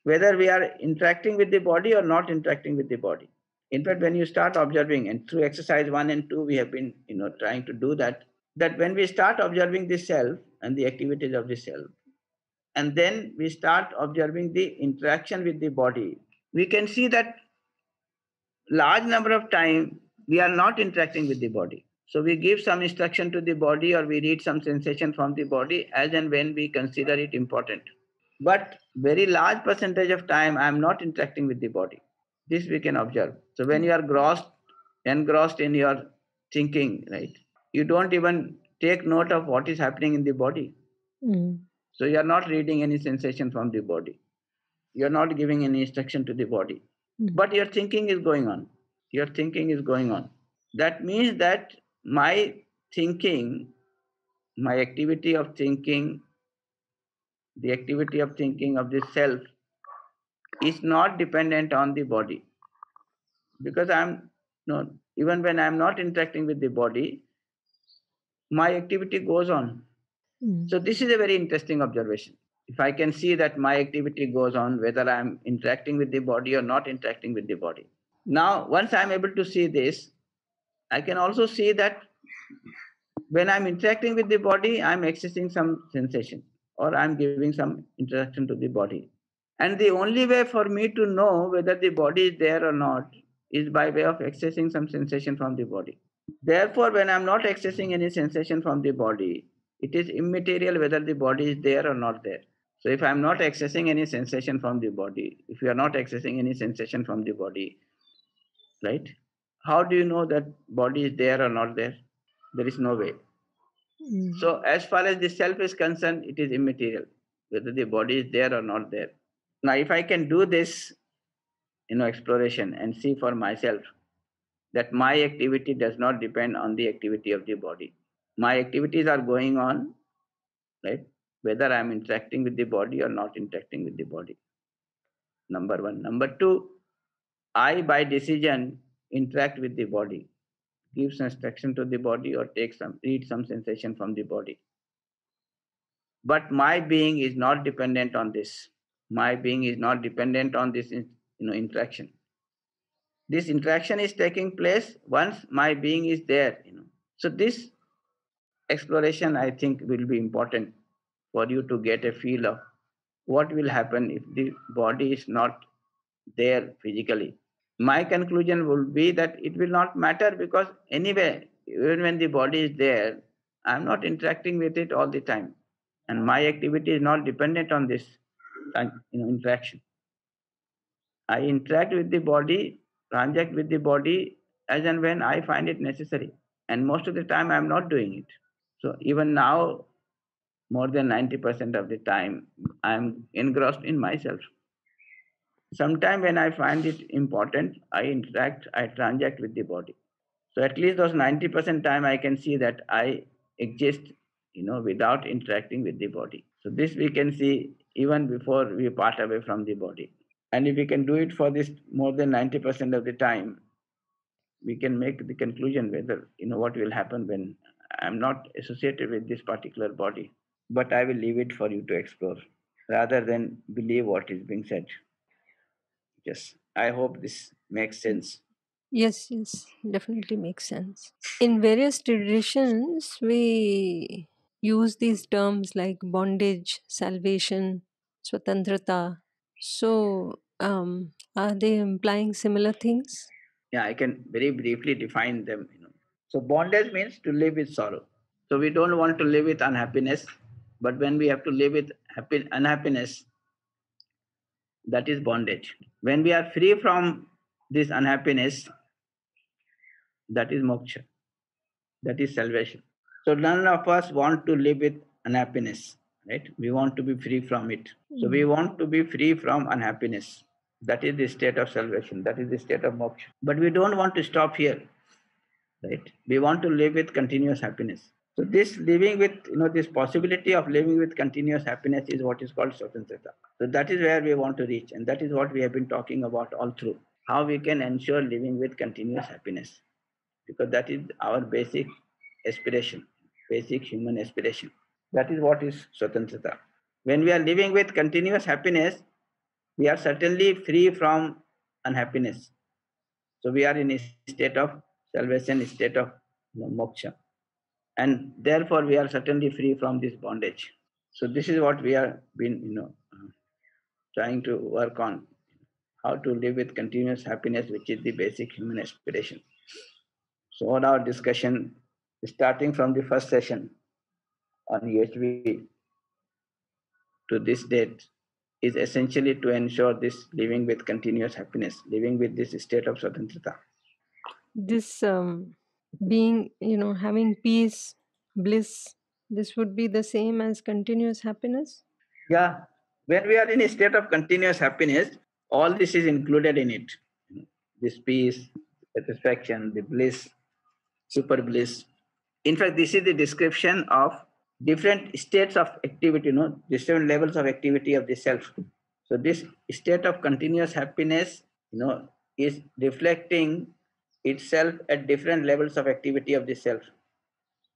whether we are interacting with the body or not interacting with the body. In fact, when you start observing, and through exercise one and two, we have been, you know, trying to do that, that when we start observing the self and the activities of the self, and then we start observing the interaction with the body, we can see that large number of time we are not interacting with the body. So we give some instruction to the body or we read some sensation from the body as and when we consider it important. But very large percentage of time I am not interacting with the body. This we can observe. So when you are grossed, engrossed in your thinking, right, you don't even take note of what is happening in the body. Mm. So you are not reading any sensation from the body. You are not giving any instruction to the body. Mm. But your thinking is going on. Your thinking is going on. That means that my thinking, my activity of thinking, the activity of thinking of the self is not dependent on the body. Because I'm no, even when I'm not interacting with the body, my activity goes on. Mm. So this is a very interesting observation. If I can see that my activity goes on, whether I'm interacting with the body or not interacting with the body. Now, once I'm able to see this, I can also see that when I'm interacting with the body, I'm accessing some sensation or I'm giving some interaction to the body. And the only way for me to know whether the body is there or not is by way of accessing some sensation from the body. Therefore, when I'm not accessing any sensation from the body, it is immaterial whether the body is there or not there. So, if I'm not accessing any sensation from the body, if you are not accessing any sensation from the body, right? How do you know that body is there or not there? There is no way. Mm. So, as far as the self is concerned, it is immaterial whether the body is there or not there. Now, if I can do this, you know, exploration and see for myself that my activity does not depend on the activity of the body. My activities are going on, right? Whether I'm interacting with the body or not interacting with the body. Number one. Number two, I by decision interact with the body, gives instruction to the body or takes some read some sensation from the body. But my being is not dependent on this. My being is not dependent on this you know interaction. This interaction is taking place once my being is there, you know. So this exploration I think will be important for you to get a feel of what will happen if the body is not there physically. My conclusion would be that it will not matter because anyway, even when the body is there, I'm not interacting with it all the time. And my activity is not dependent on this you know, interaction. I interact with the body, transact with the body as and when I find it necessary. And most of the time, I'm not doing it. So even now, more than 90% of the time, I'm engrossed in myself. Sometime when I find it important, I interact, I transact with the body. So at least those 90% time I can see that I exist, you know, without interacting with the body. So this we can see even before we part away from the body. And if we can do it for this more than 90% of the time, we can make the conclusion whether, you know, what will happen when I'm not associated with this particular body. But I will leave it for you to explore rather than believe what is being said. Yes, I hope this makes sense. Yes, yes, definitely makes sense. In various traditions, we use these terms like bondage, salvation, swatantrata. So, um, are they implying similar things? Yeah, I can very briefly define them. You know, so bondage means to live with sorrow. So we don't want to live with unhappiness, but when we have to live with happy, unhappiness, that is bondage. When we are free from this unhappiness, that is moksha. That is salvation. So none of us want to live with unhappiness, right? We want to be free from it. So we hmm. want to be free from unhappiness. That is the state of salvation. That is the state of moksha. But we don't want to stop here, right? We want to live with continuous happiness. So this living with, you know, this possibility of living with continuous happiness is what is called Swatantrata. So that is where we want to reach. And that is what we have been talking about all through. How we can ensure living with continuous happiness. Because that is our basic aspiration, basic human aspiration. That is what is Swatantrata. When we are living with continuous happiness, we are certainly free from unhappiness. So we are in a state of salvation, a state of you know, moksha and therefore we are certainly free from this bondage so this is what we are been you know trying to work on how to live with continuous happiness which is the basic human aspiration so all our discussion starting from the first session on UHV to this date is essentially to ensure this living with continuous happiness, living with this state of Swatantrata. This um, being you know having peace bliss this would be the same as continuous happiness? Yeah. When we are in a state of continuous happiness all this is included in it. This peace satisfaction the bliss super bliss. In fact this is the description of different states of activity you know different levels of activity of the self. So this state of continuous happiness you know is reflecting itself at different levels of activity of the self.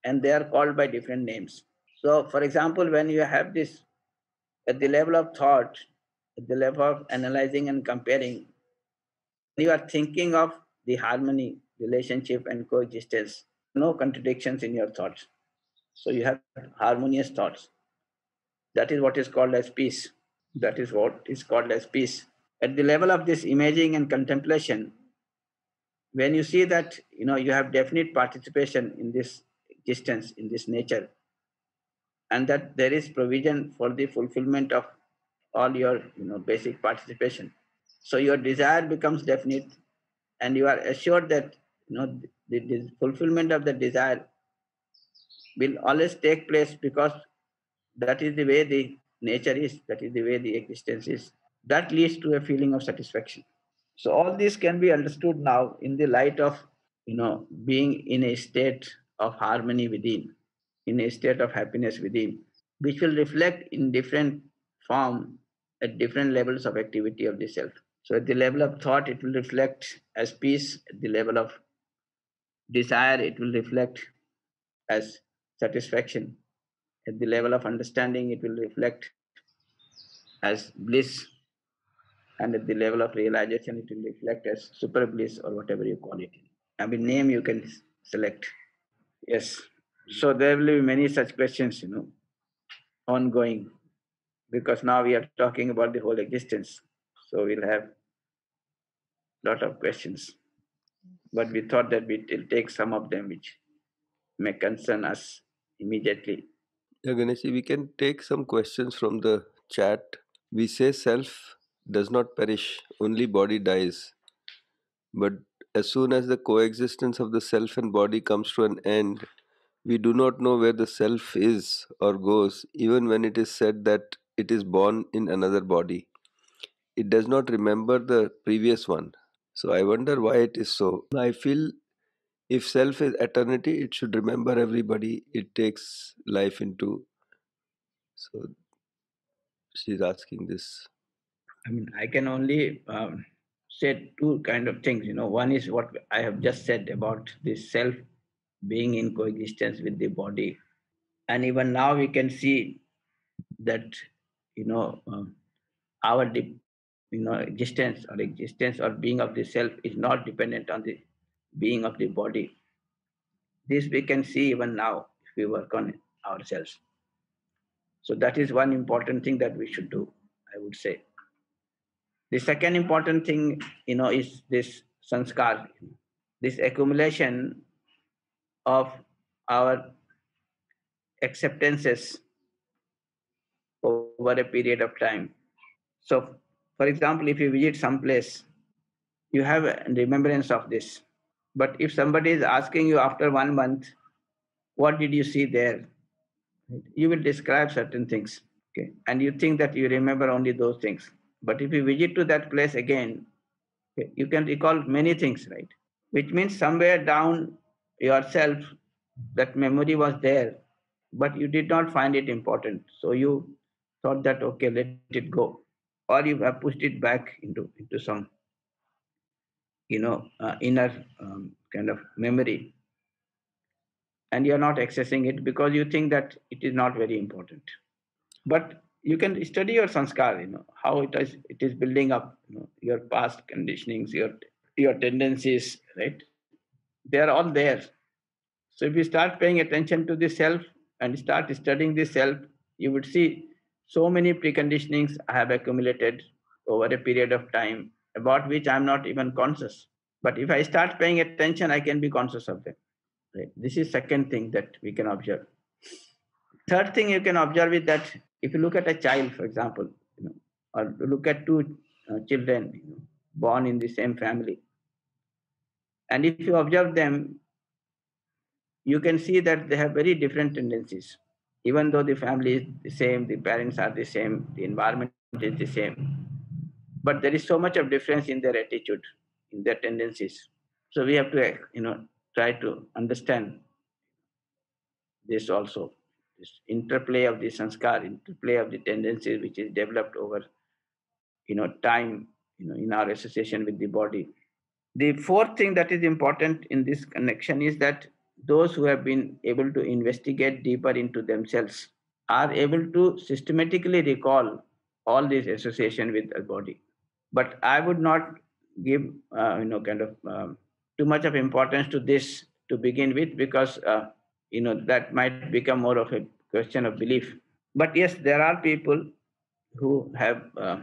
And they are called by different names. So for example when you have this at the level of thought at the level of analyzing and comparing you are thinking of the harmony relationship and coexistence. No contradictions in your thoughts. So you have harmonious thoughts. That is what is called as peace. That is what is called as peace. At the level of this imaging and contemplation when you see that you know you have definite participation in this existence in this nature and that there is provision for the fulfillment of all your you know basic participation. So your desire becomes definite and you are assured that you know the, the fulfillment of the desire will always take place because that is the way the nature is that is the way the existence is. That leads to a feeling of satisfaction so all this can be understood now in the light of you know being in a state of harmony within, in a state of happiness within, which will reflect in different form at different levels of activity of the self. So at the level of thought, it will reflect as peace. At the level of desire, it will reflect as satisfaction. At the level of understanding, it will reflect as bliss and at the level of realization it will reflect as super bliss or whatever you call it. I mean name you can select. Yes. So there will be many such questions you know ongoing because now we are talking about the whole existence. So we'll have a lot of questions. But we thought that we will take some of them which may concern us immediately. Yeah, Ganesh, we can take some questions from the chat. We say self does not perish, only body dies. But as soon as the coexistence of the self and body comes to an end, we do not know where the self is or goes, even when it is said that it is born in another body. It does not remember the previous one. So I wonder why it is so. I feel if self is eternity, it should remember everybody it takes life into. So she's asking this. I mean, I can only um, say two kind of things. You know, one is what I have just said about the self being in coexistence with the body, and even now we can see that you know um, our de- you know existence or existence or being of the self is not dependent on the being of the body. This we can see even now if we work on ourselves. So that is one important thing that we should do. I would say. The second important thing, you know, is this sanskar, this accumulation of our acceptances over a period of time. So, for example, if you visit some place, you have a remembrance of this. But if somebody is asking you after one month, what did you see there? You will describe certain things. Okay. And you think that you remember only those things. But if you visit to that place again, you can recall many things, right? Which means somewhere down yourself, that memory was there, but you did not find it important. So you thought that, okay, let it go. Or you have pushed it back into, into some, you know, uh, inner um, kind of memory. And you're not accessing it because you think that it is not very important. But you can study your sanskar, you know, how it is, it is building up, you know, your past conditionings, your, your tendencies, right? They are all there so if you start paying attention to the self and start studying the self, you would see so many preconditionings I have accumulated over a period of time about which I'm not even conscious. But if I start paying attention, I can be conscious of them. Right? This is second thing that we can observe. Third thing you can observe is that if you look at a child, for example, you know, or look at two uh, children you know, born in the same family, and if you observe them, you can see that they have very different tendencies. Even though the family is the same, the parents are the same, the environment is the same, but there is so much of difference in their attitude, in their tendencies. So we have to, you know, try to understand this also, interplay of the sanskar, interplay of the tendencies which is developed over, you know, time, you know, in our association with the body. The fourth thing that is important in this connection is that those who have been able to investigate deeper into themselves are able to systematically recall all this association with the body. But I would not give, uh, you know, kind of um, too much of importance to this to begin with because, uh, you know, that might become more of a question of belief. But yes, there are people who have uh,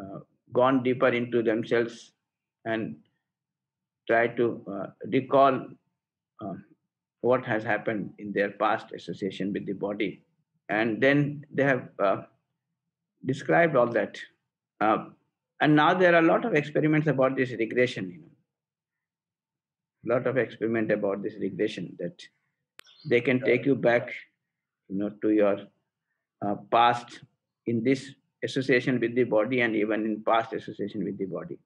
uh gone deeper into themselves and try to uh, recall um, what has happened in their past association with the body. And then they have uh, described all that. Uh, and now there are a lot of experiments about this regression. You know, a lot of experiment about this regression that they can take you back, you know, to your uh, past in this association with the body and even in past association with the body.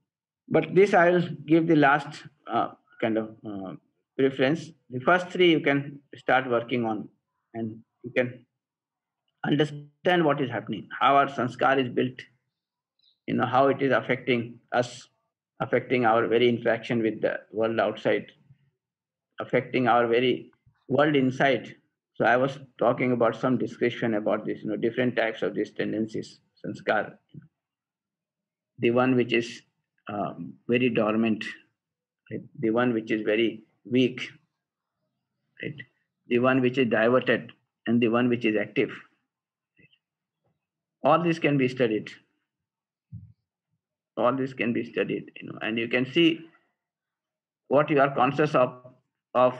But this I will give the last uh, kind of uh, preference. The first three you can start working on and you can understand what is happening, how our sanskar is built, you know, how it is affecting us, affecting our very interaction with the world outside, affecting our very world inside. So I was talking about some description about this, you know, different types of these tendencies, sanskar. The one which is um, very dormant, right? the one which is very weak, right? The one which is diverted and the one which is active. All this can be studied. All this can be studied, you know, and you can see what you are conscious of of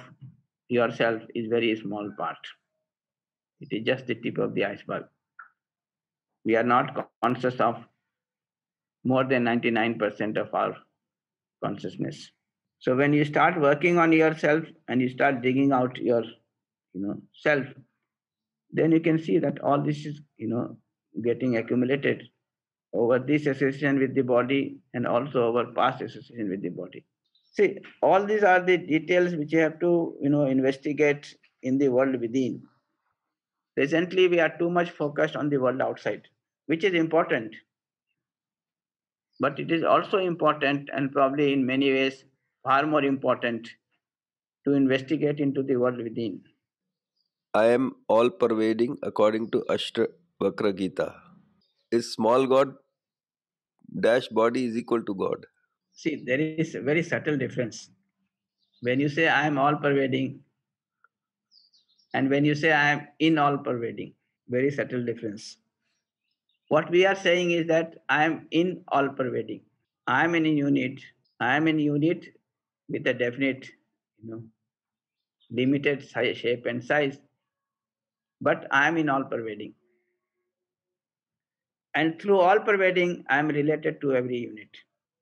yourself is very small part. It is just the tip of the iceberg. We are not conscious of more than 99% of our consciousness. So when you start working on yourself and you start digging out your, you know, self, then you can see that all this is, you know, getting accumulated over this association with the body and also over past association with the body. See, all these are the details which you have to, you know, investigate in the world within. Recently, we are too much focused on the world outside, which is important. But it is also important and probably in many ways far more important to investigate into the world within. I am all pervading according to Ashtavakra Gita. Is small God dash body is equal to God? See, there is a very subtle difference. When you say I am all pervading, and when you say I am in all pervading, very subtle difference. What we are saying is that I am in all pervading. I am in a unit. I am in unit with a definite, you know, limited size, shape and size, but I am in all pervading. And through all pervading, I am related to every unit.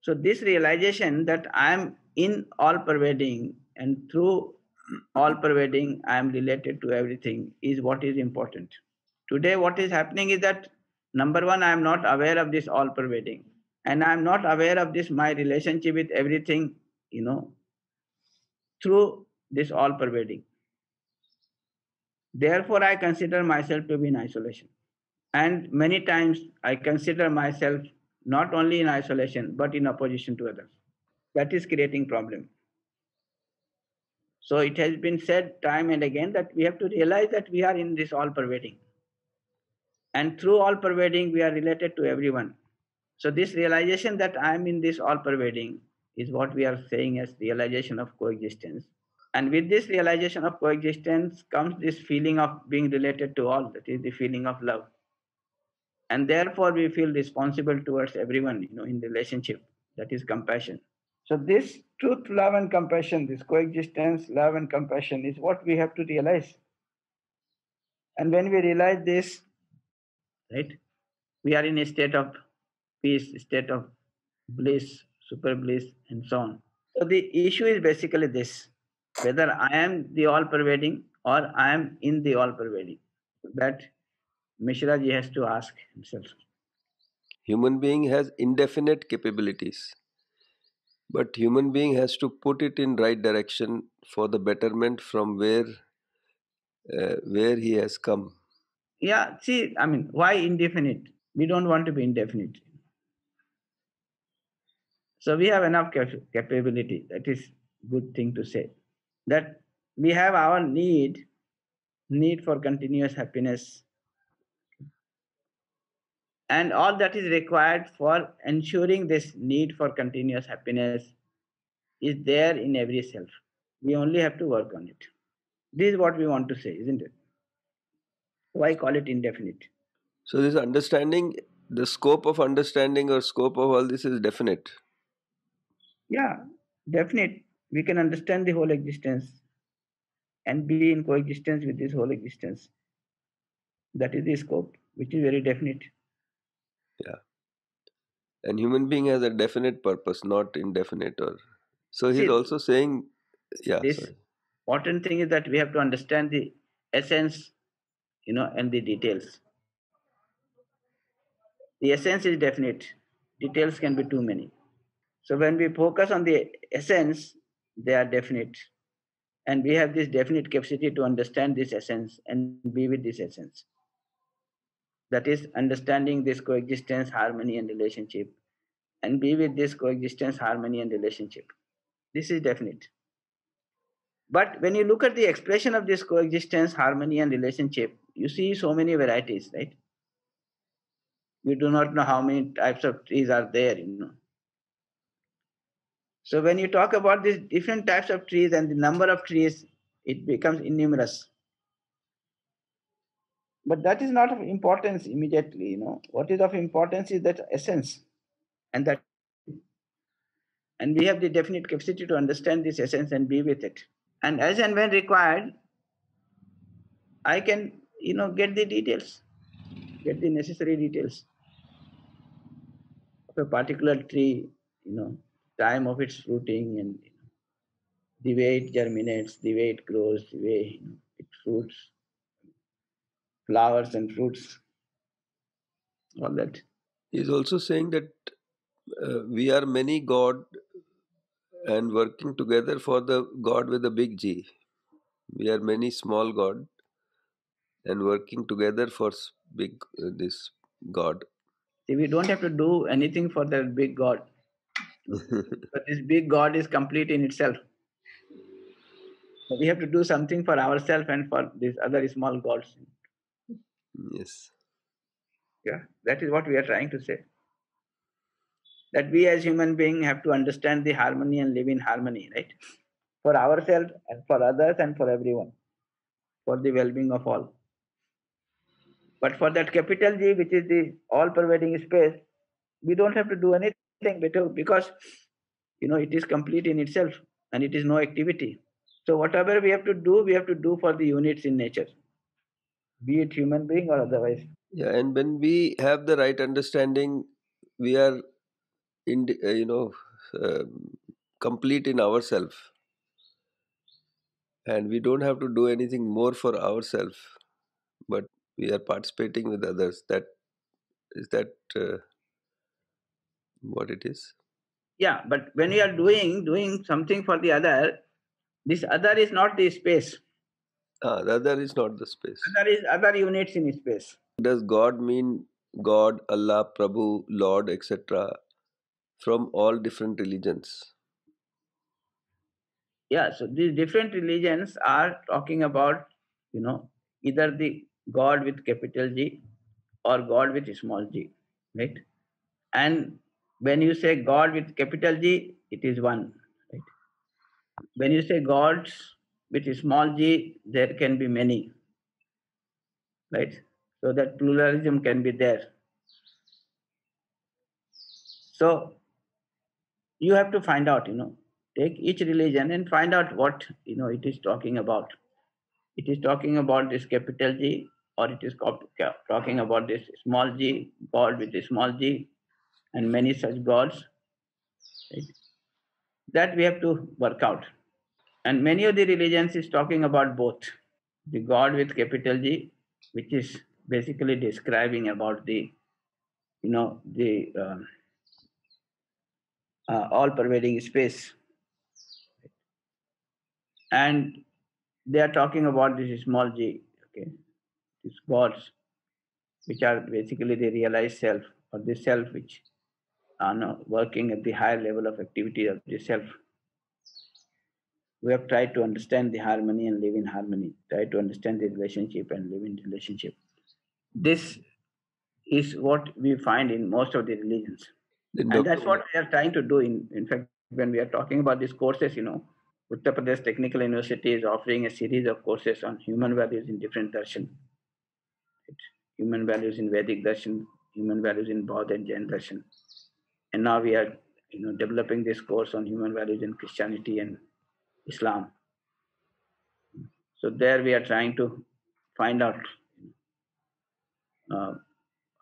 So this realization that I am in all pervading and through all pervading, I am related to everything is what is important. Today, what is happening is that number one, I am not aware of this all pervading. And I am not aware of this, my relationship with everything, you know, through this all pervading. Therefore, I consider myself to be in isolation. And many times I consider myself not only in isolation but in opposition to others. That is creating problem. So it has been said time and again that we have to realize that we are in this all pervading. And through all pervading, we are related to everyone. So this realization that I am in this all pervading is what we are saying as realization of coexistence. And with this realization of coexistence comes this feeling of being related to all, that is the feeling of love. And therefore we feel responsible towards everyone, you know, in the relationship. That is compassion. So this truth, love and compassion, this coexistence, love and compassion is what we have to realize. And when we realize this, right, we are in a state of peace, state of bliss, super bliss, and so on. So the issue is basically this whether I am the all pervading or I am in the all pervading. That Mishra ji has to ask himself. Human being has indefinite capabilities, but human being has to put it in right direction for the betterment from where uh, where he has come. Yeah, see, I mean, why indefinite? We don't want to be indefinite. So we have enough cap- capability. That is good thing to say that we have our need need for continuous happiness and all that is required for ensuring this need for continuous happiness is there in every self. We only have to work on it. This is what we want to say isn't it? Why call it indefinite? So this understanding the scope of understanding or scope of all this is definite? Yeah definite. We can understand the whole existence and be in coexistence with this whole existence. That is the scope, which is very definite. Yeah. And human being has a definite purpose, not indefinite or so he's See, also saying yeah. This sorry. important thing is that we have to understand the essence, you know, and the details. The essence is definite. Details can be too many. So when we focus on the essence, they are definite. And we have this definite capacity to understand this essence and be with this essence. That is understanding this coexistence, harmony, and relationship, and be with this coexistence, harmony, and relationship. This is definite. But when you look at the expression of this coexistence, harmony, and relationship, you see so many varieties, right? We do not know how many types of trees are there, you know. So when you talk about these different types of trees and the number of trees, it becomes innumerous. But that is not of importance immediately, you know. What is of importance is that essence. And that and we have the definite capacity to understand this essence and be with it. And as and when required, I can, you know, get the details, get the necessary details of a particular tree, you know, time of its fruiting and the way it germinates, the way it grows, the way you know, it fruits, flowers and fruits, all that. He's also saying that uh, we are many God and working together for the God with a big G. We are many small God and working together for big uh, this God. See, we don't have to do anything for that big God but this big God is complete in itself. So we have to do something for ourselves and for these other small gods. Yes. Yeah, that is what we are trying to say. That we as human beings have to understand the harmony and live in harmony, right? For ourselves and for others and for everyone, for the well being of all. But for that capital G, which is the all pervading space, we don't have to do anything because you know it is complete in itself and it is no activity so whatever we have to do we have to do for the units in nature be it human being or otherwise. Yeah and when we have the right understanding we are in uh, you know uh, complete in ourselves and we don't have to do anything more for ourselves but we are participating with others. That is that uh, what it is? Yeah but when you are doing doing something for the other this other is not the space Ah, the other is not the space. Other is other units in space. Does God mean God, Allah, Prabhu, Lord, etc. from all different religions? Yeah, so these different religions are talking about, you know, either the God with capital G or God with small g, right? And when you say God with capital G, it is one, right? When you say gods with a small g, there can be many, right? So that pluralism can be there. So you have to find out, you know, take each religion and find out what you know it is talking about. It is talking about this capital G, or it is talking about this small g, God with a small g, and many such gods. Right? That we have to work out. And many of the religions is talking about both the God with capital G, which is basically describing about the, you know, the uh, uh, all-pervading space, and they are talking about this small g, okay, these gods, which are basically the realized self or the self which are now working at the higher level of activity of the self. We have tried to understand the harmony and live in harmony, try to understand the relationship and live in relationship. This is what we find in most of the religions. And that's what we are trying to do. In, in fact, when we are talking about these courses, you know, Uttar Pradesh Technical University is offering a series of courses on human values in different darshan. Human values in Vedic darshan, human values in Bauddha and Jain darshan. And now we are you know, developing this course on human values in Christianity and Islam. So there we are trying to find out uh,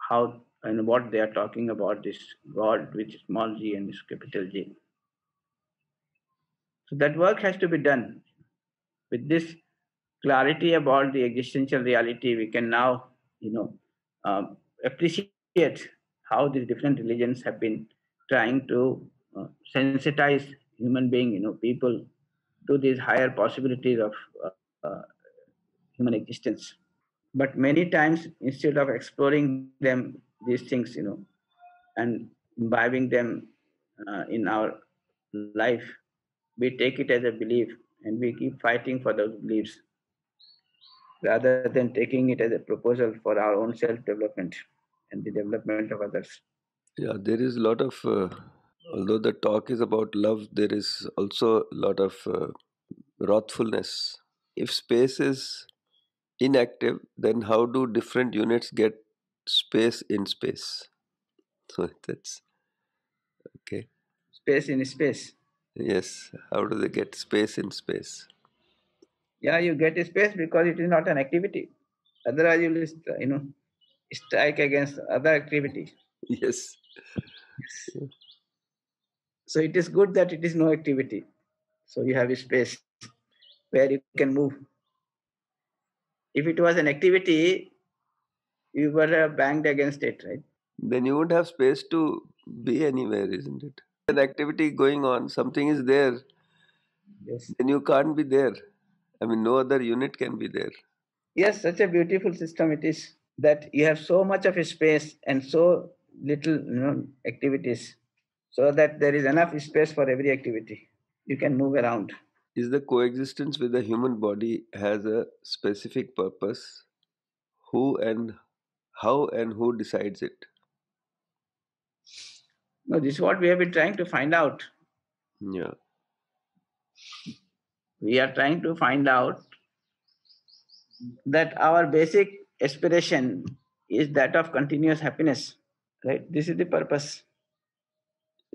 how and what they are talking about this God with small g and this capital G. So that work has to be done. With this clarity about the existential reality, we can now, you know, um, appreciate how these different religions have been trying to uh, sensitize human being, you know, people to these higher possibilities of uh, uh, human existence. But many times, instead of exploring them, these things, you know, and imbibing them uh, in our life, we take it as a belief and we keep fighting for those beliefs rather than taking it as a proposal for our own self development and the development of others. Yeah, there is a lot of, uh, although the talk is about love, there is also a lot of uh, wrathfulness. If space is inactive, then how do different units get space in space? So that's okay. Space in space. Yes. How do they get space in space? Yeah, you get space because it is not an activity. Otherwise, you will, you know, strike against other activity. Yes. So it is good that it is no activity. So you have a space where you can move. If it was an activity, you were uh, banged against it, right? Then you wouldn't have space to be anywhere, isn't it? An activity going on, something is there. Yes. Then you can't be there. I mean, no other unit can be there. Yes, such a beautiful system it is that you have so much of a space and so little you know, activities, so that there is enough space for every activity. You can move around. Is the coexistence with the human body has a specific purpose? Who and how and who decides it? No, this is what we have been trying to find out. Yeah. We are trying to find out that our basic aspiration is that of continuous happiness. Right? This is the purpose.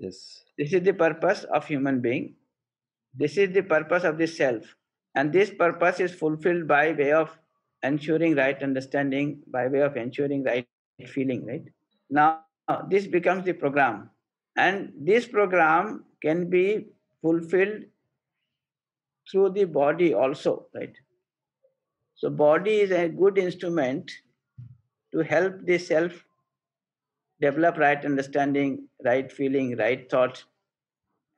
Yes. This is the purpose of human being. This is the purpose of the self. And this purpose is fulfilled by way of ensuring right understanding, by way of ensuring right feeling, right? Now this becomes the program. And this program can be fulfilled through the body also, right? So body is a good instrument to help the self develop right understanding, right feeling, right thought,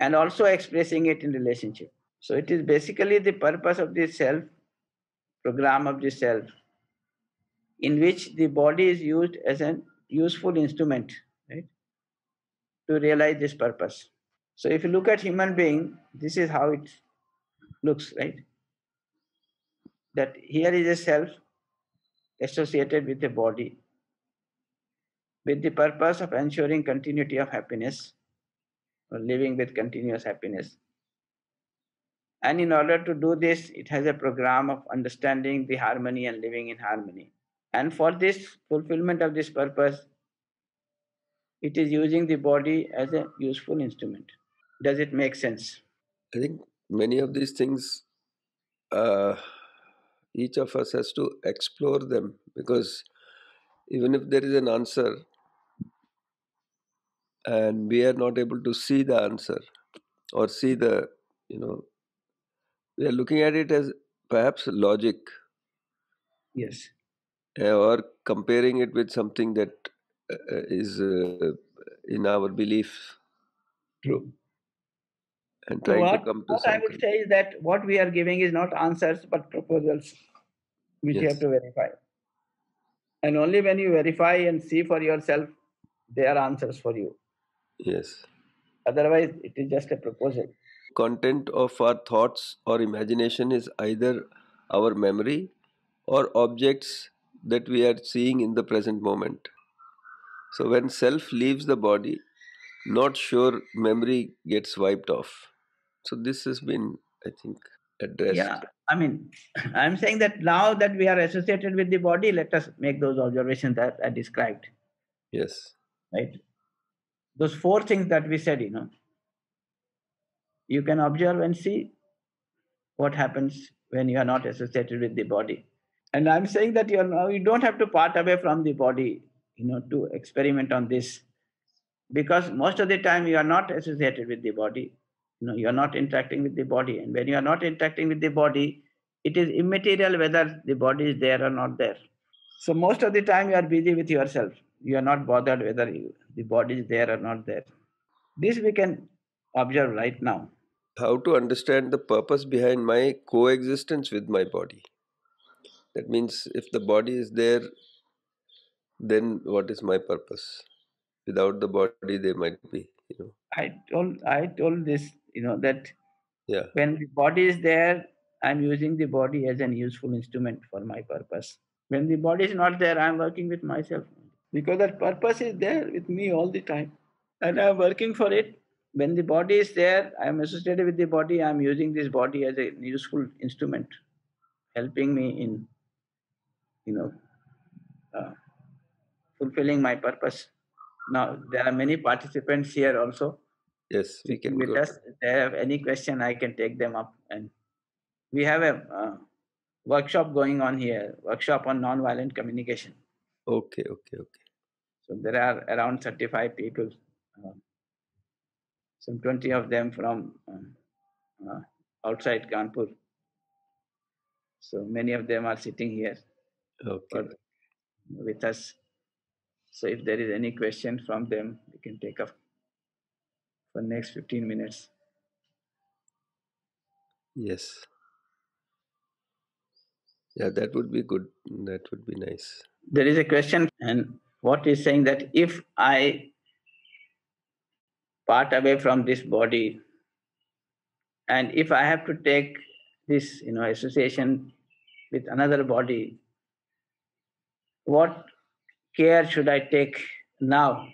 and also expressing it in relationship. So it is basically the purpose of the self program of the self in which the body is used as an useful instrument right to realize this purpose. So if you look at human being this is how it looks right? That here is a self associated with the body with the purpose of ensuring continuity of happiness or living with continuous happiness and in order to do this, it has a program of understanding the harmony and living in harmony. And for this fulfillment of this purpose, it is using the body as a useful instrument. Does it make sense? I think many of these things, uh, each of us has to explore them because even if there is an answer and we are not able to see the answer or see the, you know, we are looking at it as perhaps logic Yes. uh, or comparing it with something that uh, is uh, in our belief True. and So trying what, to come to what I would say is that what we are giving is not answers but proposals which you have to verify. And only when you verify and see for yourself, they are answers for you. Yes. Otherwise, it is just a proposal. content of our thoughts or imagination is either our memory or objects that we are seeing in the present moment. So when self leaves the body not sure memory gets wiped off. So this has been i think addressed. Yeah, I mean, I'm saying that now that we are associated with the body, let us make those observations that I described, yes. Right? Those four things that we said, you know, you can observe and see what happens when you are not associated with the body. And I'm saying that you are now you don't have to part away from the body, you know, to experiment on this, because most of the time you are not associated with the body. You know, you are not interacting with the body, and when you are not interacting with the body, it is immaterial whether the body is there or not there. So most of the time you are busy with yourself. You are not bothered whether you, the body is there or not there. This we can observe right now. how to understand the purpose behind my coexistence with my body that means if the body is there then what is my purpose without the body there might be you know I told I told this, you know, that yeah when the body is there, I'm using the body as an useful instrument for my purpose. When the body is not there, I'm working with myself because that purpose is there with me all the time, and I'm working for it. When the body is there, I'm associated with the body. I'm using this body as a useful instrument, helping me in, you know, uh, fulfilling my purpose. Now there are many participants here also yes we can with us. If they have any question, I can take them up. And we have a uh, workshop going on here, workshop on nonviolent communication. okay okay okay So there are around 35 people, uh, some 20 of them from um, uh, outside Kanpur. So many of them are sitting here okay with us. So if there is any question from them, we can take up for next 15 minutes. yes yeah that would be good that would be nice there is a question and what is saying that if i part away from this body and if i have to take this you know association with another body what care should i take now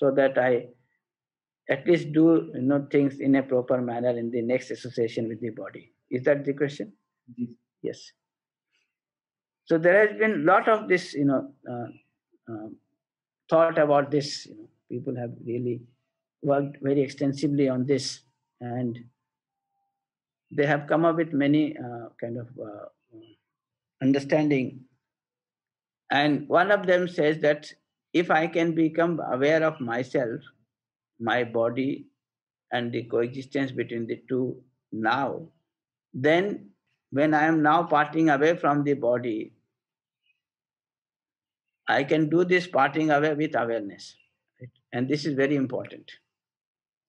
so that i at least do you know things in a proper manner in the next association with the body? Is that the question? Yes. So there has been a lot of this you know uh, uh, thought about this you know. People have really worked very extensively on this and they have come up with many uh, kind of uh, understanding. And one of them says that if i can become aware of myself my body and the coexistence between the two now then when i am now parting away from the body I can do this parting away with awareness. right? And this is very important.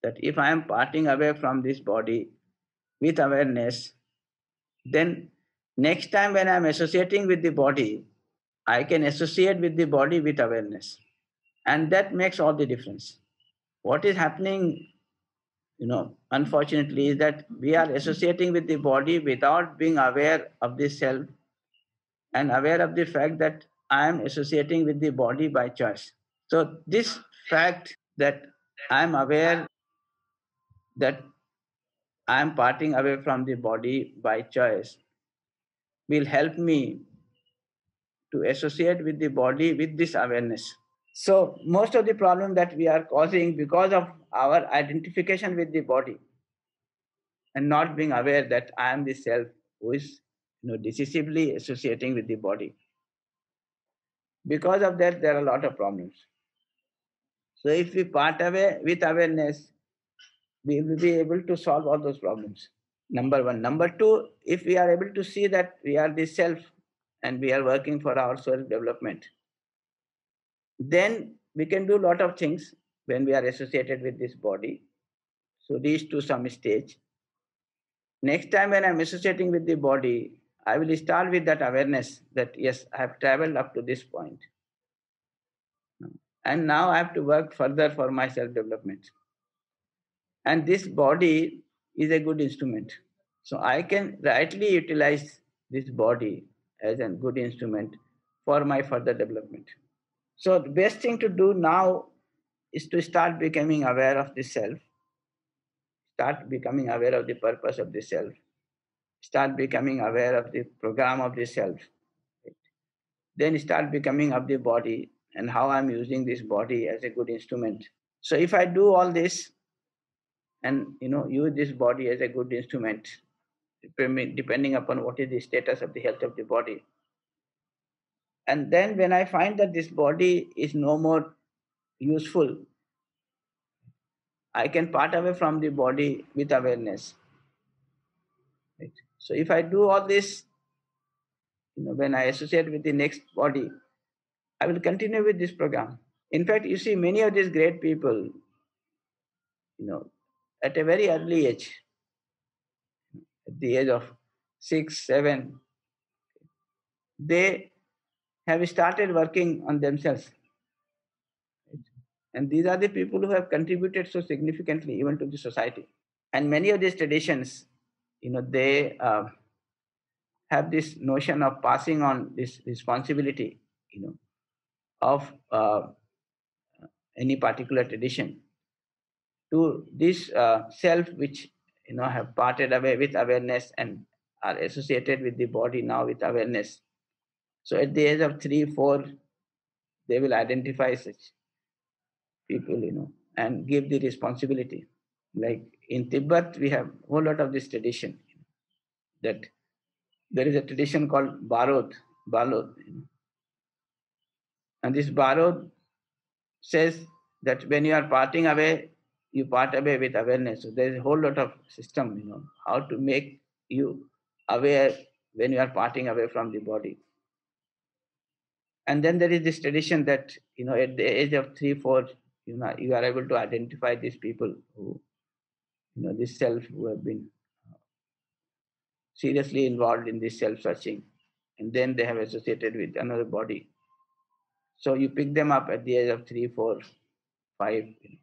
That if I am parting away from this body with awareness, then next time when I'm associating with the body, I can associate with the body with awareness. And that makes all the difference. What is happening, you know, unfortunately, is that we are associating with the body without being aware of the self and aware of the fact that I am associating with the body by choice. So, this fact that I am aware that I am parting away from the body by choice will help me to associate with the body with this awareness. So, most of the problem that we are causing because of our identification with the body and not being aware that I am the self who is you know, decisively associating with the body. Because of that, there are a lot of problems. So, if we part away with awareness, we will be able to solve all those problems. Number one. Number two, if we are able to see that we are the self and we are working for our self development, then we can do a lot of things when we are associated with this body. So, reach to some stage. Next time when I'm associating with the body, I will start with that awareness that yes, I have traveled up to this point. And now I have to work further for my self development. And this body is a good instrument. So I can rightly utilize this body as a good instrument for my further development. So the best thing to do now is to start becoming aware of the self, start becoming aware of the purpose of the self, start becoming aware of the program of the self. Then start becoming of the body and how I'm using this body as a good instrument. So if I do all this, and you know use this body as a good instrument depending upon what is the status of the health of the body and then when i find that this body is no more useful i can part away from the body with awareness right? So if i do all this you know when i associate with the next body i will continue with this program in fact you see many of these great people you know at a very early age, at the age of six, seven, they have started working on themselves. And these are the people who have contributed so significantly even to the society. And many of these traditions, you know, they uh, have this notion of passing on this responsibility, you know, of uh, any particular tradition to this uh, self which you know have parted away with awareness and are associated with the body now with awareness. So at the age of 3 4 they will identify such people you know and give the responsibility. Like in tibet we have a whole lot of this tradition that there is a tradition called bardo balod and this bardo says that when you are parting away you part away with awareness. So there's a whole lot of system, you know, how to make you aware when you are parting away from the body. And then there is this tradition that, you know, at the age of three, four, you know, you are able to identify these people who, you know, this self who have been uh, seriously involved in this self-searching. And then they have associated with another body. So you pick them up at the age of three, four, five, you know,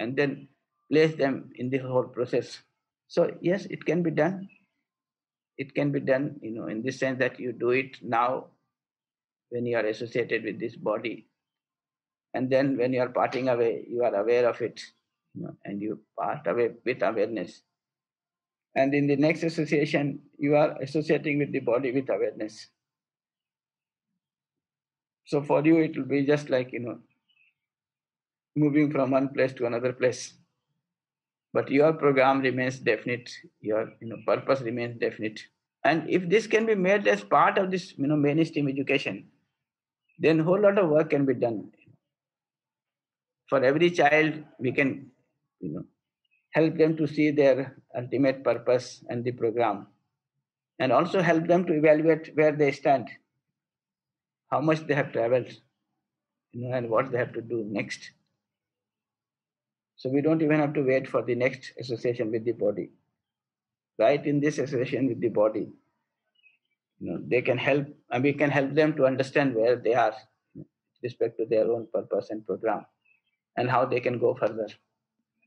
and then place them in the whole process. So yes, it can be done. It can be done, you know, in the sense that you do it now when you are associated with this body. And then when you are parting away, you are aware of it, you know, and you part away with awareness. And in the next association, you are associating with the body with awareness. So for you, it will be just like, you know, moving from one place to another place but your program remains definite your you know purpose remains definite and if this can be made as part of this you know mainstream education then a whole lot of work can be done for every child we can you know help them to see their ultimate purpose and the program and also help them to evaluate where they stand how much they have traveled you know and what they have to do next so we don't even have to wait for the next association with the body. Right in this association with the body, you know, they can help, and we can help them to understand where they are with respect to their own purpose and program and how they can go further.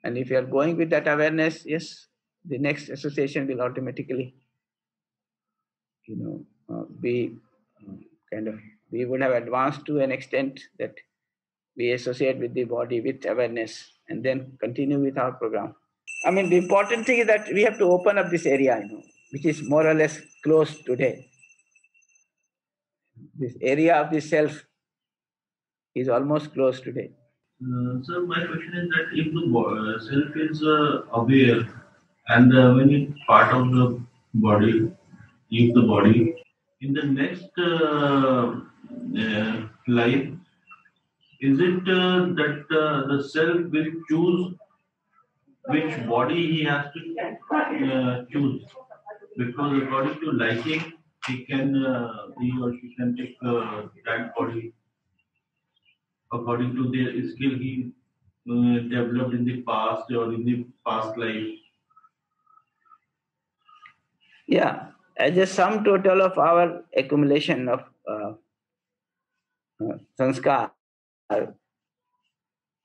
And if you are going with that awareness, yes, the next association will automatically, you know, uh, be uh, kind of, we would have advanced to an extent that we associate with the body with awareness and then continue with our program. I mean, the important thing is that we have to open up this area, you know, which is more or less closed today. This area of the self is almost closed today. Uh, sir, my question is that if the uh, self is uh, aware and uh, when it's part of the body, leave the body, in the next uh, life, is it that the self will choose which body he has to choose? Because according to liking, he can he or she can take that body according to their skill he uh, developed in the past or in the past life. Yeah, as a sum total of our accumulation of uh, uh, sanskar,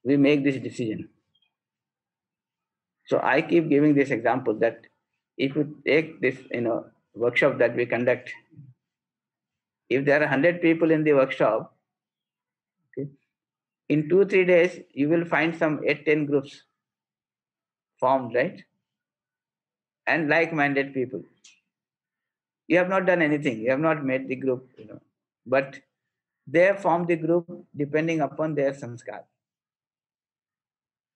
we make this decision. So I keep giving this example that if you take this, you know, workshop that we conduct, if there are 100 people in the workshop, in two three days you will find some eight ten groups formed right? And like-minded people. You have not done anything. You have not made the group you know. But they have formed the group depending upon their sanskar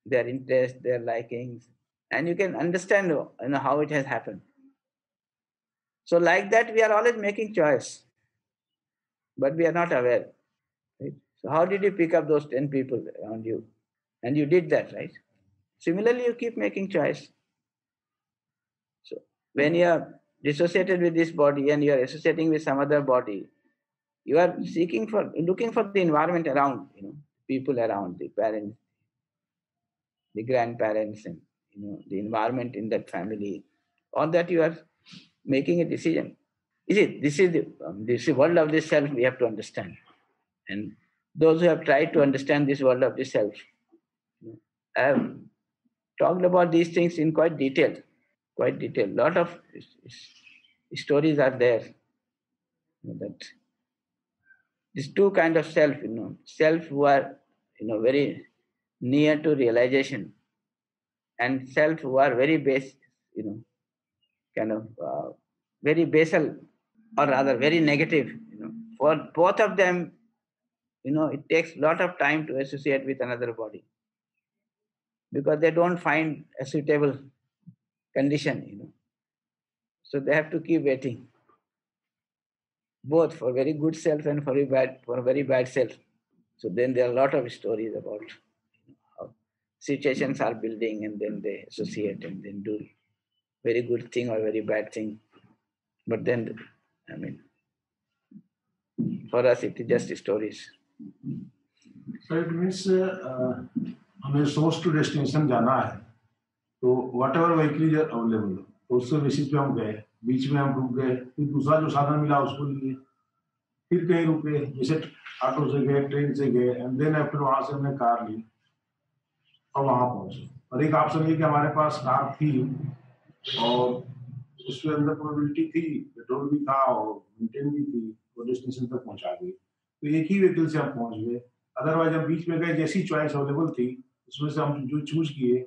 their interest their likings. And you can understand you know how it has happened. So like that we are always making choice. But we are not aware so how did you pick up those 10 people around you? And you did that, right? Similarly, you keep making choice. So when you are dissociated with this body and you are associating with some other body, you are seeking for, looking for the environment around, you know, people around, the parents, the grandparents, and you know, the environment in that family. All that you are making a decision. Is it? This is the um, this is world of the self we have to understand. And those who have tried to understand this world of the self I have talked about these things in quite detail, quite detail. A Lot of stories are there that these two kind of self, you know, self who are you know very near to realization, and self who are very base, you know, kind of uh, very basal, or rather very negative. You know, for both of them, you know it takes a lot of time to associate with another body. Because they don't find a suitable condition you know. So they have to keep waiting. Both for very good self and for very bad for very bad self. So then there are a lot of stories about how situations are building and then they associate and then do very good thing or very bad thing. But then i mean for us it is just stories sir it means हमें source to destination जाना है। तो whatever vehicle is available उसके basis पे हम गए, बीच में हम रुक गए, फिर दूसरा जो साधन मिला उसको लिए। फिर कहीं रुके, जैसे ऑटो से गए ट्रेन से गए एंड देन फिर वहाँ से हमने कार ली, और वहाँ पहुँचे। और एक ऑप्शन ये कि हमारे पास कार थी, और उसके अंदर प्रोबेबिलिटी थी पेट्रोल भी था, और मेंटेन भी थी, वो डेस्टिनेशन तक पहुँचा गई तो एक ही व्हीकल से हम पहुँच गए। अदरवाइज़ हम बीच में गए, जैसी चॉइस अवेलेबल थी, उसमें से हम जो चूज़ किए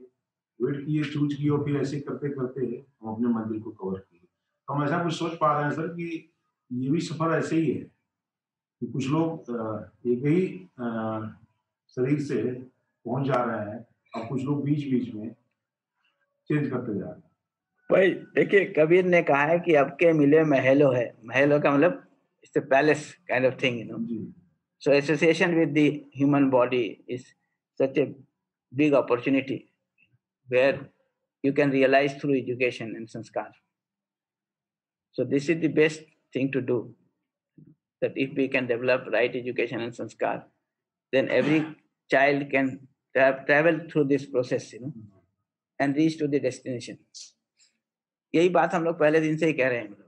वेट किए चूज़ किए और फिर ऐसे करते करते हम अपने मंजिल को कवर किए। तो हम ऐसा कुछ सोच पा रहे हैं सर कि ये भी सफ़र ऐसे ही है कि कुछ लोग एक ही शरीर से पहुँच जा रहे हैं और कुछ लोग बीच बीच में चेंज करते जा रहे हैं। भाई, देखिए, कबीर ने कहा है कि अब के मिले महलो है। महलो का मतलब it's a palace kind of thing, you know. Mm-hmm. So association with the human body is such a big opportunity where you can realize through education and sanskar. So this is the best thing to do. That if we can develop right education and sanskar, then every child can tra- travel through this process, you know, and reach to the destination. यही बात हम लोग पहले दिन से ही कह रहे हैं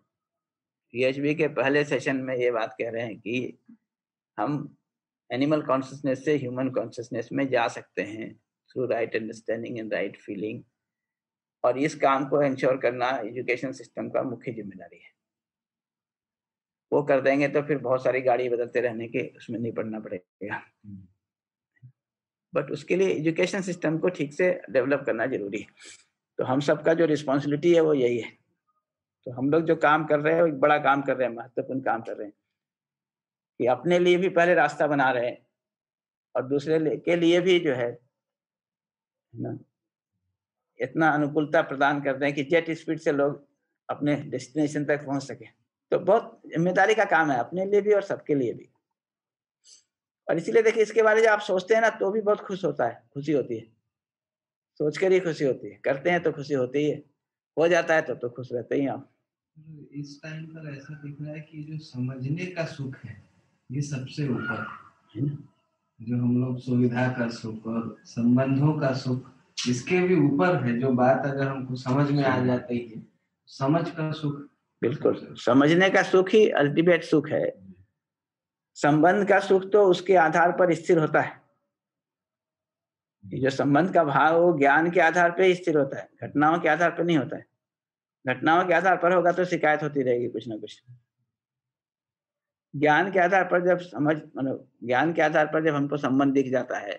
पीएचबी के पहले सेशन में ये बात कह रहे हैं कि हम एनिमल कॉन्शियसनेस से ह्यूमन कॉन्शियसनेस में जा सकते हैं through right understanding and right feeling और इस काम को इंश्योर करना एजुकेशन सिस्टम का मुख्य ज़िम्मेदारी है। वो कर देंगे तो फिर बहुत सारी गाड़ी बदलते रहने के उसमें नहीं पड़ना पड़ेगा। बट उसके लिए एजुकेशन सिस्टम को ठीक से डेवलप करना ज़रूरी है। तो हम सबका जो रिस्पॉन्सिबिलिटी है वो यही है। तो हम लोग जो काम कर रहे हैं एक बड़ा काम कर रहे हैं, महत्वपूर्ण काम कर रहे हैं। कि अपने लिए भी पहले रास्ता बना रहे हैं और दूसरे के लिए भी जो है ना, इतना अनुकूलता प्रदान करते हैं कि जेट स्पीड से लोग अपने डेस्टिनेशन तक पहुँच सके। तो बहुत ज़िम्मेदारी का काम है, अपने लिए भी और सबके लिए भी। और इसीलिए देखिए, इसके बारे में आप सोचते हैं ना तो भी बहुत खुश होता है, खुशी होती है। सोच कर ही खुशी होती है, करते हैं तो खुशी होती है हो। जाता है तो तो खुश रहते ही आप। इस टाइम पर ऐसा दिख रहा है कि जो समझने का सुख है ये सबसे ऊपर है ना? जो हम लोग सुविधा का सुख और संबंधों का सुख इसके भी ऊपर है जो बात अगर हमको समझ में आ जाती है। समझ का सुख बिल्कुल। समझने का सुख ही अल्टीमेट सुख है। संबंध का सुख तो उसके आधार पर स्थिर होता है। जो संबंध का भाव वो ज्ञान के आधार पर स्थिर होता है घटनाओं के आधार पर नहीं होता है। घटनाओं के आधार पर होगा तो शिकायत होती रहेगी कुछ ना कुछ। ज्ञान के आधार पर जब समझ मतलब ज्ञान के आधार पर जब हमको संबंध दिख जाता है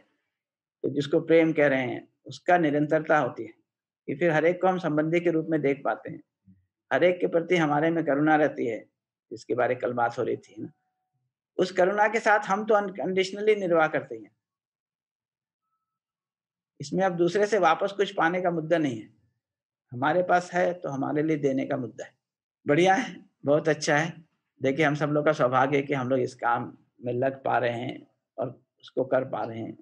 तो जिसको प्रेम कह रहे हैं, उसका निरंतरता होती है कि फिर हर एक को हम संबंधी के रूप में देख पाते हैं। हर एक के प्रति हमारे में करुणा रहती है, जिसके बारे कल बात हो रही थी ना। उस करुणा के साथ हम तो अनकंडीशनली निर्वाह करते हैं। इसमें अब दूसरे से वापस कुछ पाने का मुद्दा नहीं है। हमारे पास है तो हमारे लिए देने का मुद्दा है। बढ़िया है बहुत अच्छा है। देखिए हम सब लोग का सौभाग्य है कि हम लोग इस काम में लग पा रहे हैं और उसको कर पा रहे हैं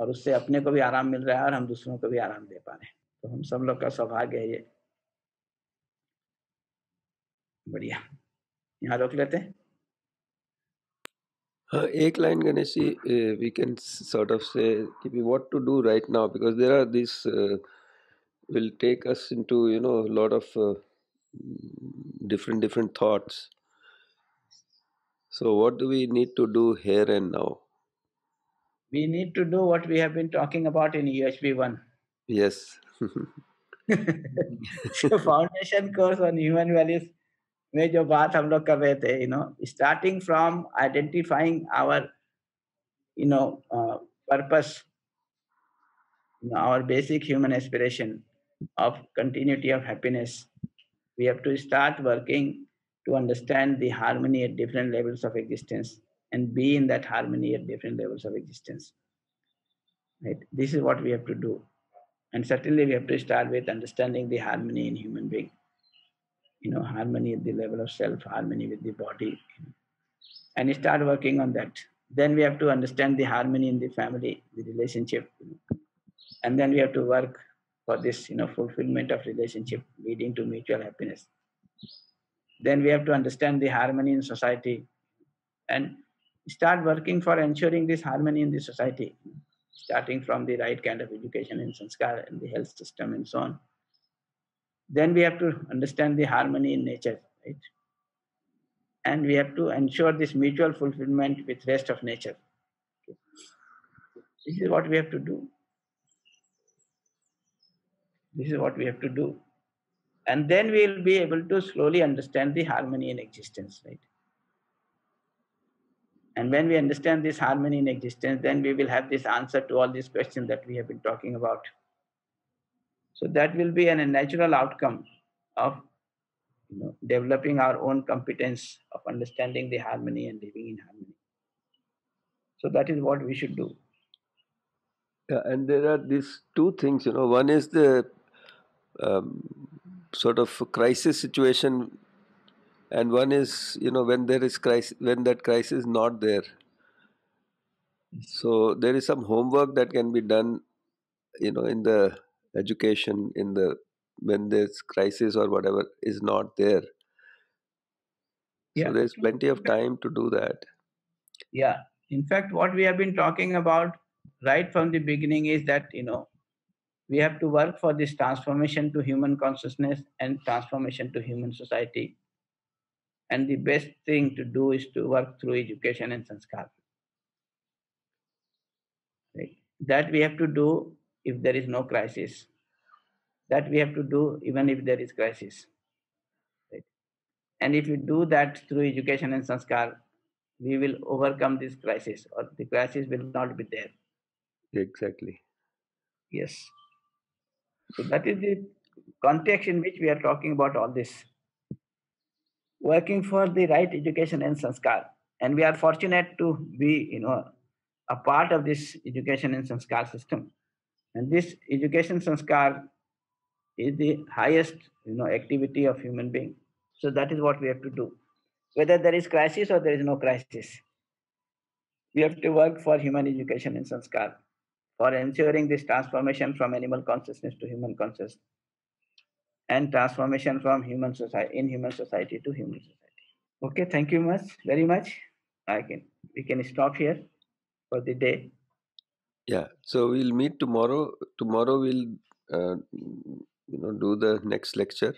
और उससे अपने को भी आराम मिल रहा है और हम दूसरों को भी आराम दे पा रहे हैं। तो हम सब लोग का सौभाग्य है ये। बढ़िया। यहाँ रोक लेते हैं। Uh, एक line Ganeshi, uh, we can sort of say what to do right now because there are these uh, will take us into you know a lot of uh, different different thoughts. So what do we need to do here and now? We need to do what we have been talking about in UHV one. yes. Foundation course on human values, values में जो बात हम लोग कर रहे थे you know starting from identifying our you know purpose our basic human aspiration of continuity of happiness. We have to start working to understand the harmony at different levels of existence and be in that harmony at different levels of existence. Right? This is what we have to do. And certainly we have to start with understanding the harmony in human being. You know, harmony at the level of self, harmony with the body, and start working on that. Then we have to understand the harmony in the family, the relationship, and then we have to work for this, you know, fulfillment of relationship leading to mutual happiness. Then we have to understand the harmony in society, and start working for ensuring this harmony in the society, starting from the right kind of education in sanskar and the health system and so on then we have to understand the harmony in nature, right? And we have to ensure this mutual fulfillment with rest of nature. This is what we have to do. This is what we have to do. And then we will be able to slowly understand the harmony in existence, right? And when we understand this harmony in existence, then we will have this answer to all these questions that we have been talking about. So that will be an, a natural outcome of you know, developing our own competence of understanding the harmony and living in harmony. So that is what we should do. Yeah, and there are these two things, you know. One is the um, sort of crisis situation, and one is, you know, when there is crisis, when that crisis is not there. So there is some homework that can be done, you know, in the education in the when this crisis or whatever is not there yeah. so there's plenty of time to do that yeah in fact what we have been talking about right from the beginning is that you know we have to work for this transformation to human consciousness and transformation to human society And the best thing to do is to work through education and sanskar. Right? That we have to do if there is no crisis. That we have to do even if there is crisis. Right? And if we do that through education and sanskar, we will overcome this crisis or the crisis will not be there. Exactly. Yes. So that is the context in which we are talking about all this. Working for the right education and sanskar. And we are fortunate to be, you know, a part of this education and sanskar system. And this education sanskar is the highest, you know, activity of human being. So that is what we have to do. Whether there is crisis or there is no crisis. We have to work for human education and sanskar for ensuring this transformation from animal consciousness to human consciousness and transformation from human society in human society to human society. Okay, thank you much, very much. I can we can stop here for the day. Yeah. So we'll meet tomorrow. Tomorrow we'll uh, you know do the next lecture.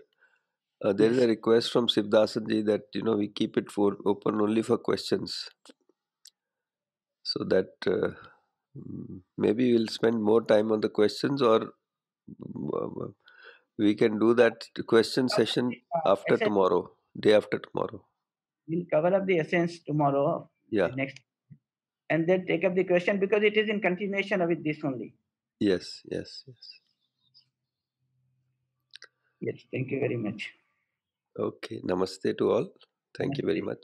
Uh, there is a request from Sivdasanji that you know we keep it for open only for questions, so that uh, maybe we'll spend more time on the questions, or mm, we can do that question session after Essence- tomorrow, day after tomorrow. We'll cover up the essence tomorrow, Yeah. next, and then take up the question because it is in continuation of this only. Yes. Yes. Yes. Yes, thank you very much. Okay. Namaste to all. Thank you very much.